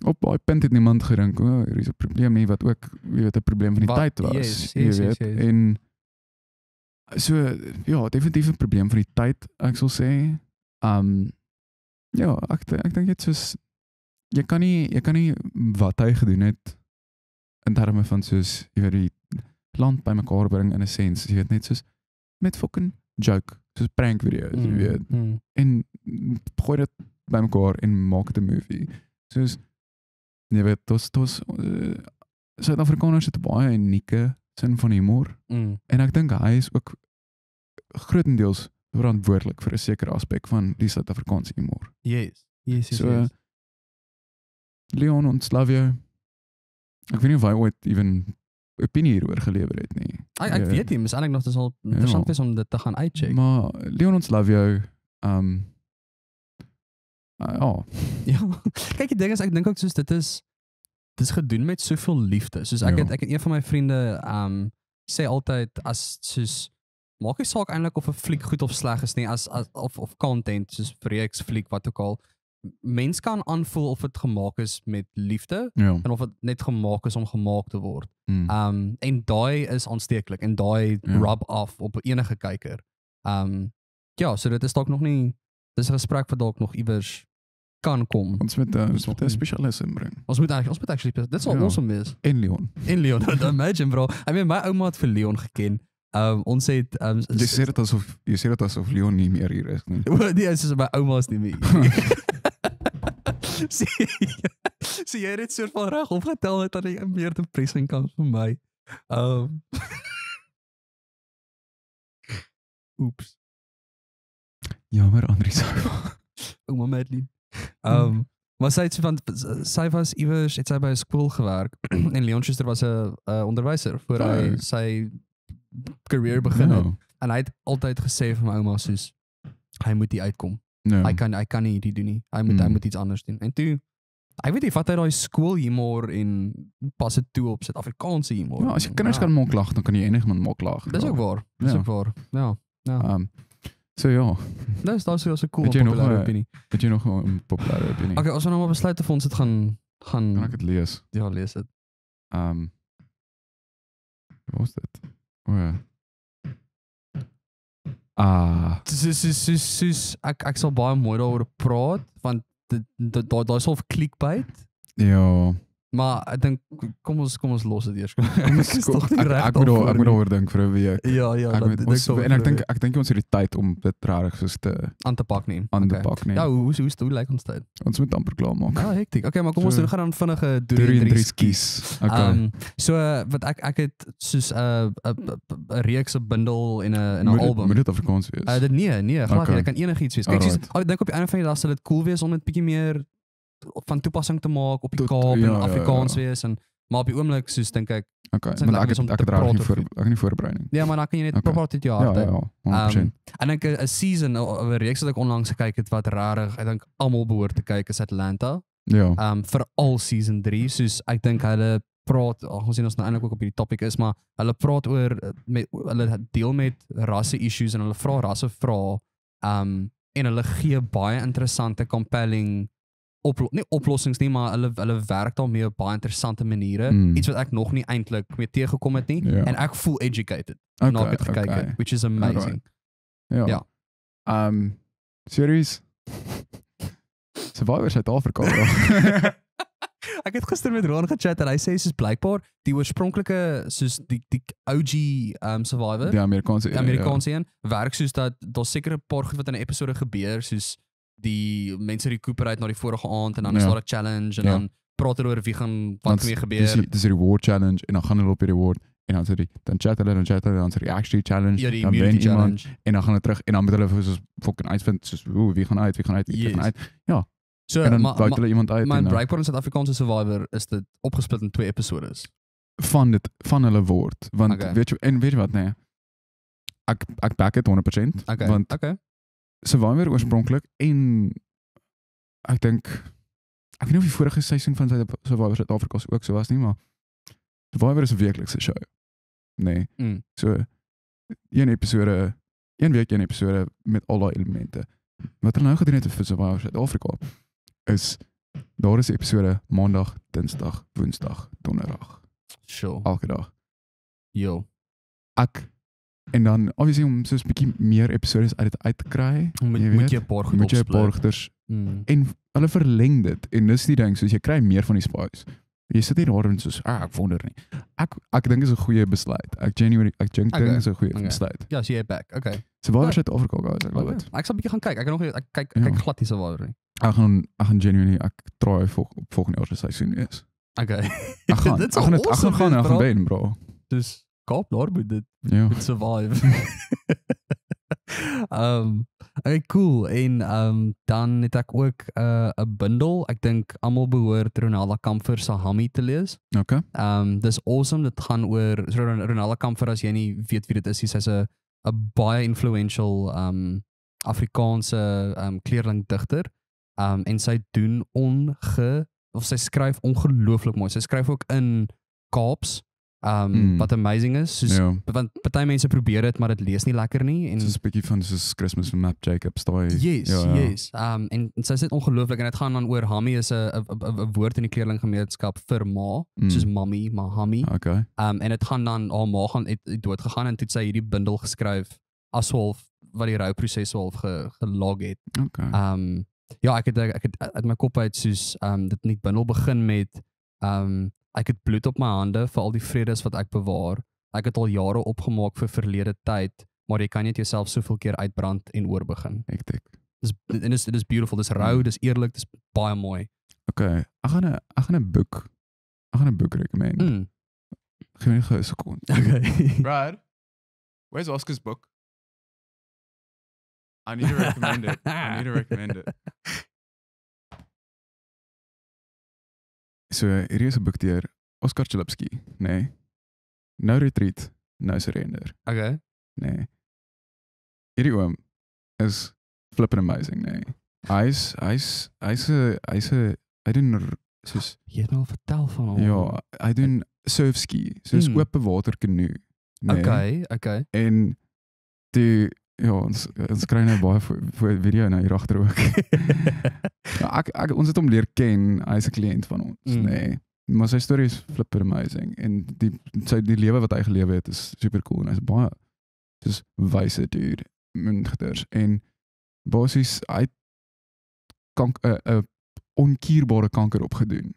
op daai punt het niemand gedink, o, oh, hier is 'n probleem nie wat ook jy weet 'n probleem van die Wat- tyd was, yes, jy yes, weet. yes, yes. En so ja, definitief 'n probleem van die tyd, ek sal sê. Um ja, ek ek dink dit soos jy kan nie jy kan nie wat hy gedoen het in terme van soos jy weet die land bymekaar bring in 'n sens, jy weet net soos met fucking joke, soos prank video's, jy weet Mm. en gooi dit bymekaar en maak dit 'n movie. Soos jy weet, dit is uh, Suid-Afrikaners het baie unieke sin van humor Mm. en ek dink hy is ook grootendeels verantwoordelik vir 'n sekere aspek van die Suid-Afrikaanse humor. Yes. Yes, yes, So, yes. Leon love jou. Ek weet nie of hy ooit even opinie hieroor gelewer het nie. Ek ek Jy weet nie, mis eintlik nog dis al interessant Ja. is om dit te gaan uitcheck. Maar Leon ons love jou. Um uh, ja, Ja. *laughs* Kyk, die ding is ek dink ook soos dit is dit is gedoen met soveel liefde. Soos ek Ja. het ek het een van my vriende um sê altyd as soos maak nie saak eintlik of 'n fliek goed of sleg is nie as, as of of content soos reeks fliek wat ook al mens kan aanvoel of dit gemaak is met liefde ja. en of dit net gemaak is om gemaak te word. Mm. Um en daai is aansteeklik en daai Ja. rub off op enige kyker. Um ja, so dit is dalk nog nie dis 'n gesprek wat dalk nog iewers kan kom. Ons moet uh, Dis ons nog moet 'n nie. spesialis inbring. Ons moet eigenlijk ons moet actually dit sal Ja. awesome wees. En Leon. In Leon, imagine *laughs* bro. I mean my ouma het vir Leon geken. Um ons het um Jy sê dit asof jy sê dit asof Leon nie meer hier is nie. nee, *laughs* is soos my ouma's nie meer. Sien sien jy dit soort van reg opgetel het dat hy meer depressie kan vir my. Um *laughs* Oeps. Jammer Andries. Ouma Madeline. Um maar sy het so van sy was iewers het sy by 'n skool gewerk en Leon Schuster was 'n 'n onderwyser voor hy Oh. sy career begin het. Ja. En hy het altyd gesê vir my ouma soos hy moet hier uitkom. Ja. Hy kan hy kan nie hierdie doen nie. Hy moet hy Mm. moet iets anders doen. En toe ek weet nie vat hy daai skoolhumor en pas dit toe op Suid-Afrikaanse humor. Ja, as jy kinders kan maak lag, dan kan jy enigiemand maak lag. Dis ook waar. Dis Ja. ook waar. Ja. Ja. Um so ja, Dis daai so 'n cool Het jy nog een- opinie. het jy nog 'n populêre opinie? Okay, as ons nou maar besluit of ons dit gaan gaan Kan ek dit lees? ja, lees dit. Um Wat was dit? O ja. Ah, Soos soos soos soos ek ek sal baie mooi daaroor praat want dit dit- daar daar's al clickbait, Ja. Maar ek dink kom ons kom ons los dit eers. *laughs* Kom Ek, tog nie ek, reg ek moet ek moet daaroor dink vir 'n week. Ja, ja, Ek, weet, ons, en ek dink ek dink ons het die tyd om dit regtig soos te aan te pak nie. aan te Okay. pak nie. Ja, hoe hoe hoe, hoe lyk ons tyd? Ons moet amper klaar maak. Ja, hektiek. Okay, maar kom ons So, doen gaan dan vinnige 3 Drie en en 3 drie skies. Okay. Ehm so wat ek ek het soos 'n uh, 'n reeks 'n bundel en 'n 'n album. moet dit Afrikaans wees? Uh, dit nee, nee, glad Okay. nie. Dit kan enigiets wees. Kyk, soos, ek dink op die einde van die dag sal dit cool wees om dit bietjie meer van toepassing te maak op die Tot- Kaap ja, en ja, Afrikaans ja. wees en maar op die oomblik soos dink ek okay. Want ek het ek het reg nie voor of- ek nie voorberei nie. ja, maar dan kan jy net Okay. praat dit Ja, jaar. ja, ja. 100%. en ek 'n season 'n reeks wat ek onlangs gekyk het wat rarig, ek dink almal behoort te kyk is Atlanta. ja. um vir al season 3 soos ek dink hulle praat ag ons sien ons nou eintlik ook op hierdie topic is maar hulle praat oor eh, met hulle deel met rasse issues en hulle vra rasse vra um en hulle gee baie interessante compelling oplo nie oplossings nie maar hulle hulle werk daarmee op baie interessante maniere Mm. iets wat ek nog nie eintlik mee teëgekom het nie Ja. en ek voel educated okay, na ek dit gekyk okay. het which is amazing Ja. Ja. Um series *laughs* Survivor Suid-Afrika. bro. *laughs* Ek het gister met Ron gechat en hy sê soos blykbaar die oorspronklike soos die die OG um survivor die Amerikaanse die Amerikaanse een werk soos dat daar seker 'n paar goed wat in 'n episode gebeur soos die mense recuperate na die vorige aand en dan is Ja. daar 'n challenge en Ja. dan praat hulle oor wie gaan wat mee Dis gebeur. die- dis die reward challenge en dan gaan hulle op die reward en dan sê die dan chat hulle dan chat hulle dan sê die actually challenge Ja, die dan wen iemand en dan gaan hulle terug en dan moet hulle soos fucking uitvind soos ooh wie gaan uit wie gaan uit wie gaan Yes. uit So en dan maar, hulle iemand uit en dan, Breakpoint in Suid-Afrikaanse Survivor is dit opgesplit in twee episodes. van dit van hulle word want Okay. weet jy en weet jy wat nee ek ek back it 100% Okay. want okay. Survivor oorspronklik en ek dink ek weet nie of die vorige seisoen van Survivor Suid-Afrika ook so was nie maar Survivor is 'n weeklikse show. Nee. Mm. So een episode, een week een episode met al daai elemente. Wat hulle nou gedoen het vir Survivor Suid-Afrika is daar is episode maandag, dinsdag, woensdag, donderdag, Sure. elke dag. Yo. Ek en dan obviously om soos bietjie meer episodes uit dit uit te kry, Moet Jy moet weet, jy 'n paar goed moet jy 'n paar goeders Mm. en hulle verleng dit en dis die ding soos jy kry meer van die spice. Jy sit nie daar en soos ah, ek wonder nie. Ek ek dink is 'n goeie besluit. Ek genuinely ek dink Okay, is 'n goeie okay. besluit. Ja, so jy back. Okay. Survivor Ja. Suid-Afrika guys, I love okay. it. Ek sal bietjie gaan kyk. Ek het nog ek kyk Ja. ek kyk glad nie Survivor nie. Ek gaan ek gaan genuinely ek try vol, volgende jaar se seisoen wees. Okay. Ek gaan *laughs* Dit ek gaan dit ek awesome gaan gaan ek gaan bro. ben bro. Dus Kaap daar moet dit Ja. moet survive. *laughs* um okay, cool. En um dan het ek ook 'n uh, bundel. Ek dink almal behoort Ronaldo Kamfer se Hammy te lees. Okay. Um dis awesome. Dit gaan oor so Ron- Ronaldo Kamfer as jy nie weet wie dit is, sy's 'n 'n baie influential um Afrikaanse um kleerling digter. Um en sy doen onge of sy skryf ongelooflik mooi. Sy skryf ook in Kaaps. Um Mm. wat amazing is. Soos Ja. want party mense probeer dit maar dit lees nie lekker nie en is 'n bietjie van soos Christmas van Map Jacobs daai. Yes, ja, ja. yes. Um en, en sy sê dit ongelooflik en dit gaan dan oor Hammy is 'n 'n- 'n woord in die kleerlinggemeenskap vir ma, Mm. soos mommy, maar Hammy. Okay. Um en dit gaan dan haar ma gaan het, het dood gegaan en toe sy hierdie bundel geskryf as half wat die rouproses half ge, gelog het. Okay. Um ja, ek het ek het uit my kop uit soos um dit nie bundel begin met um ek het bloed op my hande vir al die vredes wat ek bewaar. Ek het al jare opgemaak vir verlede tyd, maar jy kan net jouself soveel keer uitbrand en oorbegin. Hektiek. Dis en dis dis beautiful, dis rou, Mm. dis eerlik, dis baie mooi. Okay. Ek gaan 'n ek gaan 'n boek ek gaan 'n boek recommend. Mm. Gee my gou 'n sekond. *laughs* Okay. Brad, where's Oscar's book? I need to recommend it. I need to recommend it. *laughs* So, hier is 'n boek deur Oscar Chalipsky, nê? Nee. No Retreat, No Surrender, okay. nê. Nee. Hierdie oom is flippin amazing, nê. Nee. Hy's hy's hy's 'n hy's 'n hy doen r- soos Jy het al vertel van hom. ja, hy doen surfski, soos Mm. oop water kanoe. nê. Okay, okay. En die ja, ons ons kry nou baie voor video nou hier agter ook. ja, *laughs* ek, ek ons het hom leer ken, hy's 'n kliënt van ons, Mm. nê. Nee. Maar sy storie is flipper amazing en die sy die lewe wat hy gelewe het is super cool en hy's baie soos wyse dude, mingters en basies hy kan 'n 'n onkierbare kanker opgedoen.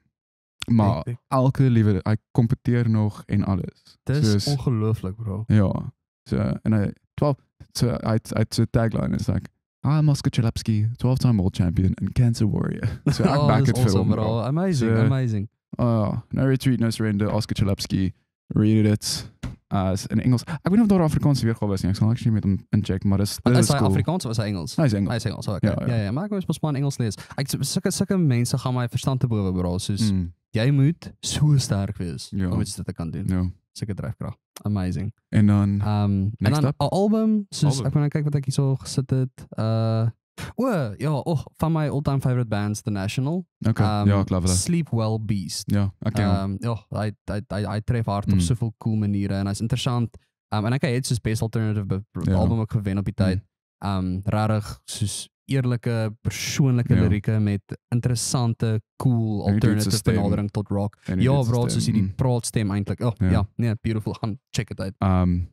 Maar Ek- ek- elke liewe hy kompeteer nog en alles. Dis ongelooflik, bro. Ja. So en hy 12 so hy het- hy het so tagline is like I'm Oscar Chalapsky, 12-time world champion and cancer warrior. *laughs* So ek Oh, back dis it vir awesome, hom. bro. bro. Amazing, So- amazing. Oh, no retreat, no surrender, Oscar Chalapsky. Read it as in Engels. Ek weet nie of daar Afrikaans weergawe is nie. Ek sal actually met hom incheck, maar dis dis Is hy cool. Afrikaans of is hy Engels? Hy is Hy Engels. is Engels, okay. Ja, Ja, ja. ja, ja, maar ek moet mos maar in Engels lees. Ek sulke sulke mense gaan my verstand te bowe, bro. Soos Mm, jy moet so sterk wees Ja. om iets dit te kan doen. ja. Sulke dryfkrag. Amazing. En dan Um en Next dan up? 'n album, soos Album. ek moet nou kyk wat ek hierso gesit het. Uh O, ja, oh, van my all-time favorite bands The National. okay, Um, ja, ek love dit. Sleep Well Beast. Ja, ek ken hom. Um ja, hy hy hy, hy tref hard op Mm. soveel cool maniere en hy's interessant. Um en ek het soos best alternative be- be- Ja. album ook gewen op die tyd. Um regtig soos eerlike persoonlike Ja. lirieke met interessante cool alternative benadering tot rock. Ja, stem, soos hierdie mm. praatstem eintlik. Oh, ja. Ja. ja, nee, beautiful. Gaan check it uit. Um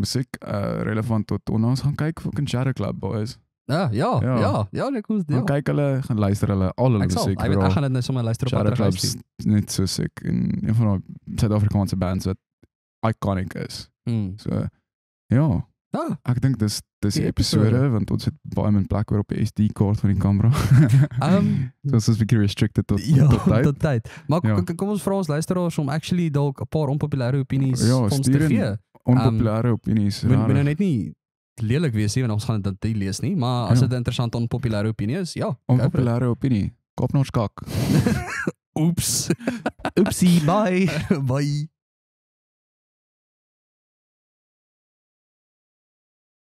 musiek uh, relevant tot ons gaan kyk fucking Shadow Club boys. Ja, ja, Ja. ja, ja, nee, kom Gaan ja. kyk hulle, gaan luister hulle al hulle musiek. ek, weet, ek gaan dit nou sommer luister op luister. net so sick en een van daai Suid-Afrikaanse bands wat iconic is. Mm. So ja, Ah, ek dink dis dis die episode episode. want ons het baie min plek oor op die SD kaart van die kamera. *laughs* Um, *laughs* so ons is 'n bietjie restricted tot ja, tot tyd. tot tyd. Maar Ja. kom, kom ons vra ons luisteraars om actually dalk 'n paar onpopulêre opinies Ja, ons te gee. Onpopulêre opinies. Moet moet nou net nie lelik wees nie want ons gaan dit nie lees nie, maar as Ja. dit 'n interessante onpopulêre opinie is, ja. Onpopulêre opinie. Kop nog skak. *laughs* Oeps. Oepsie, bye. Bye.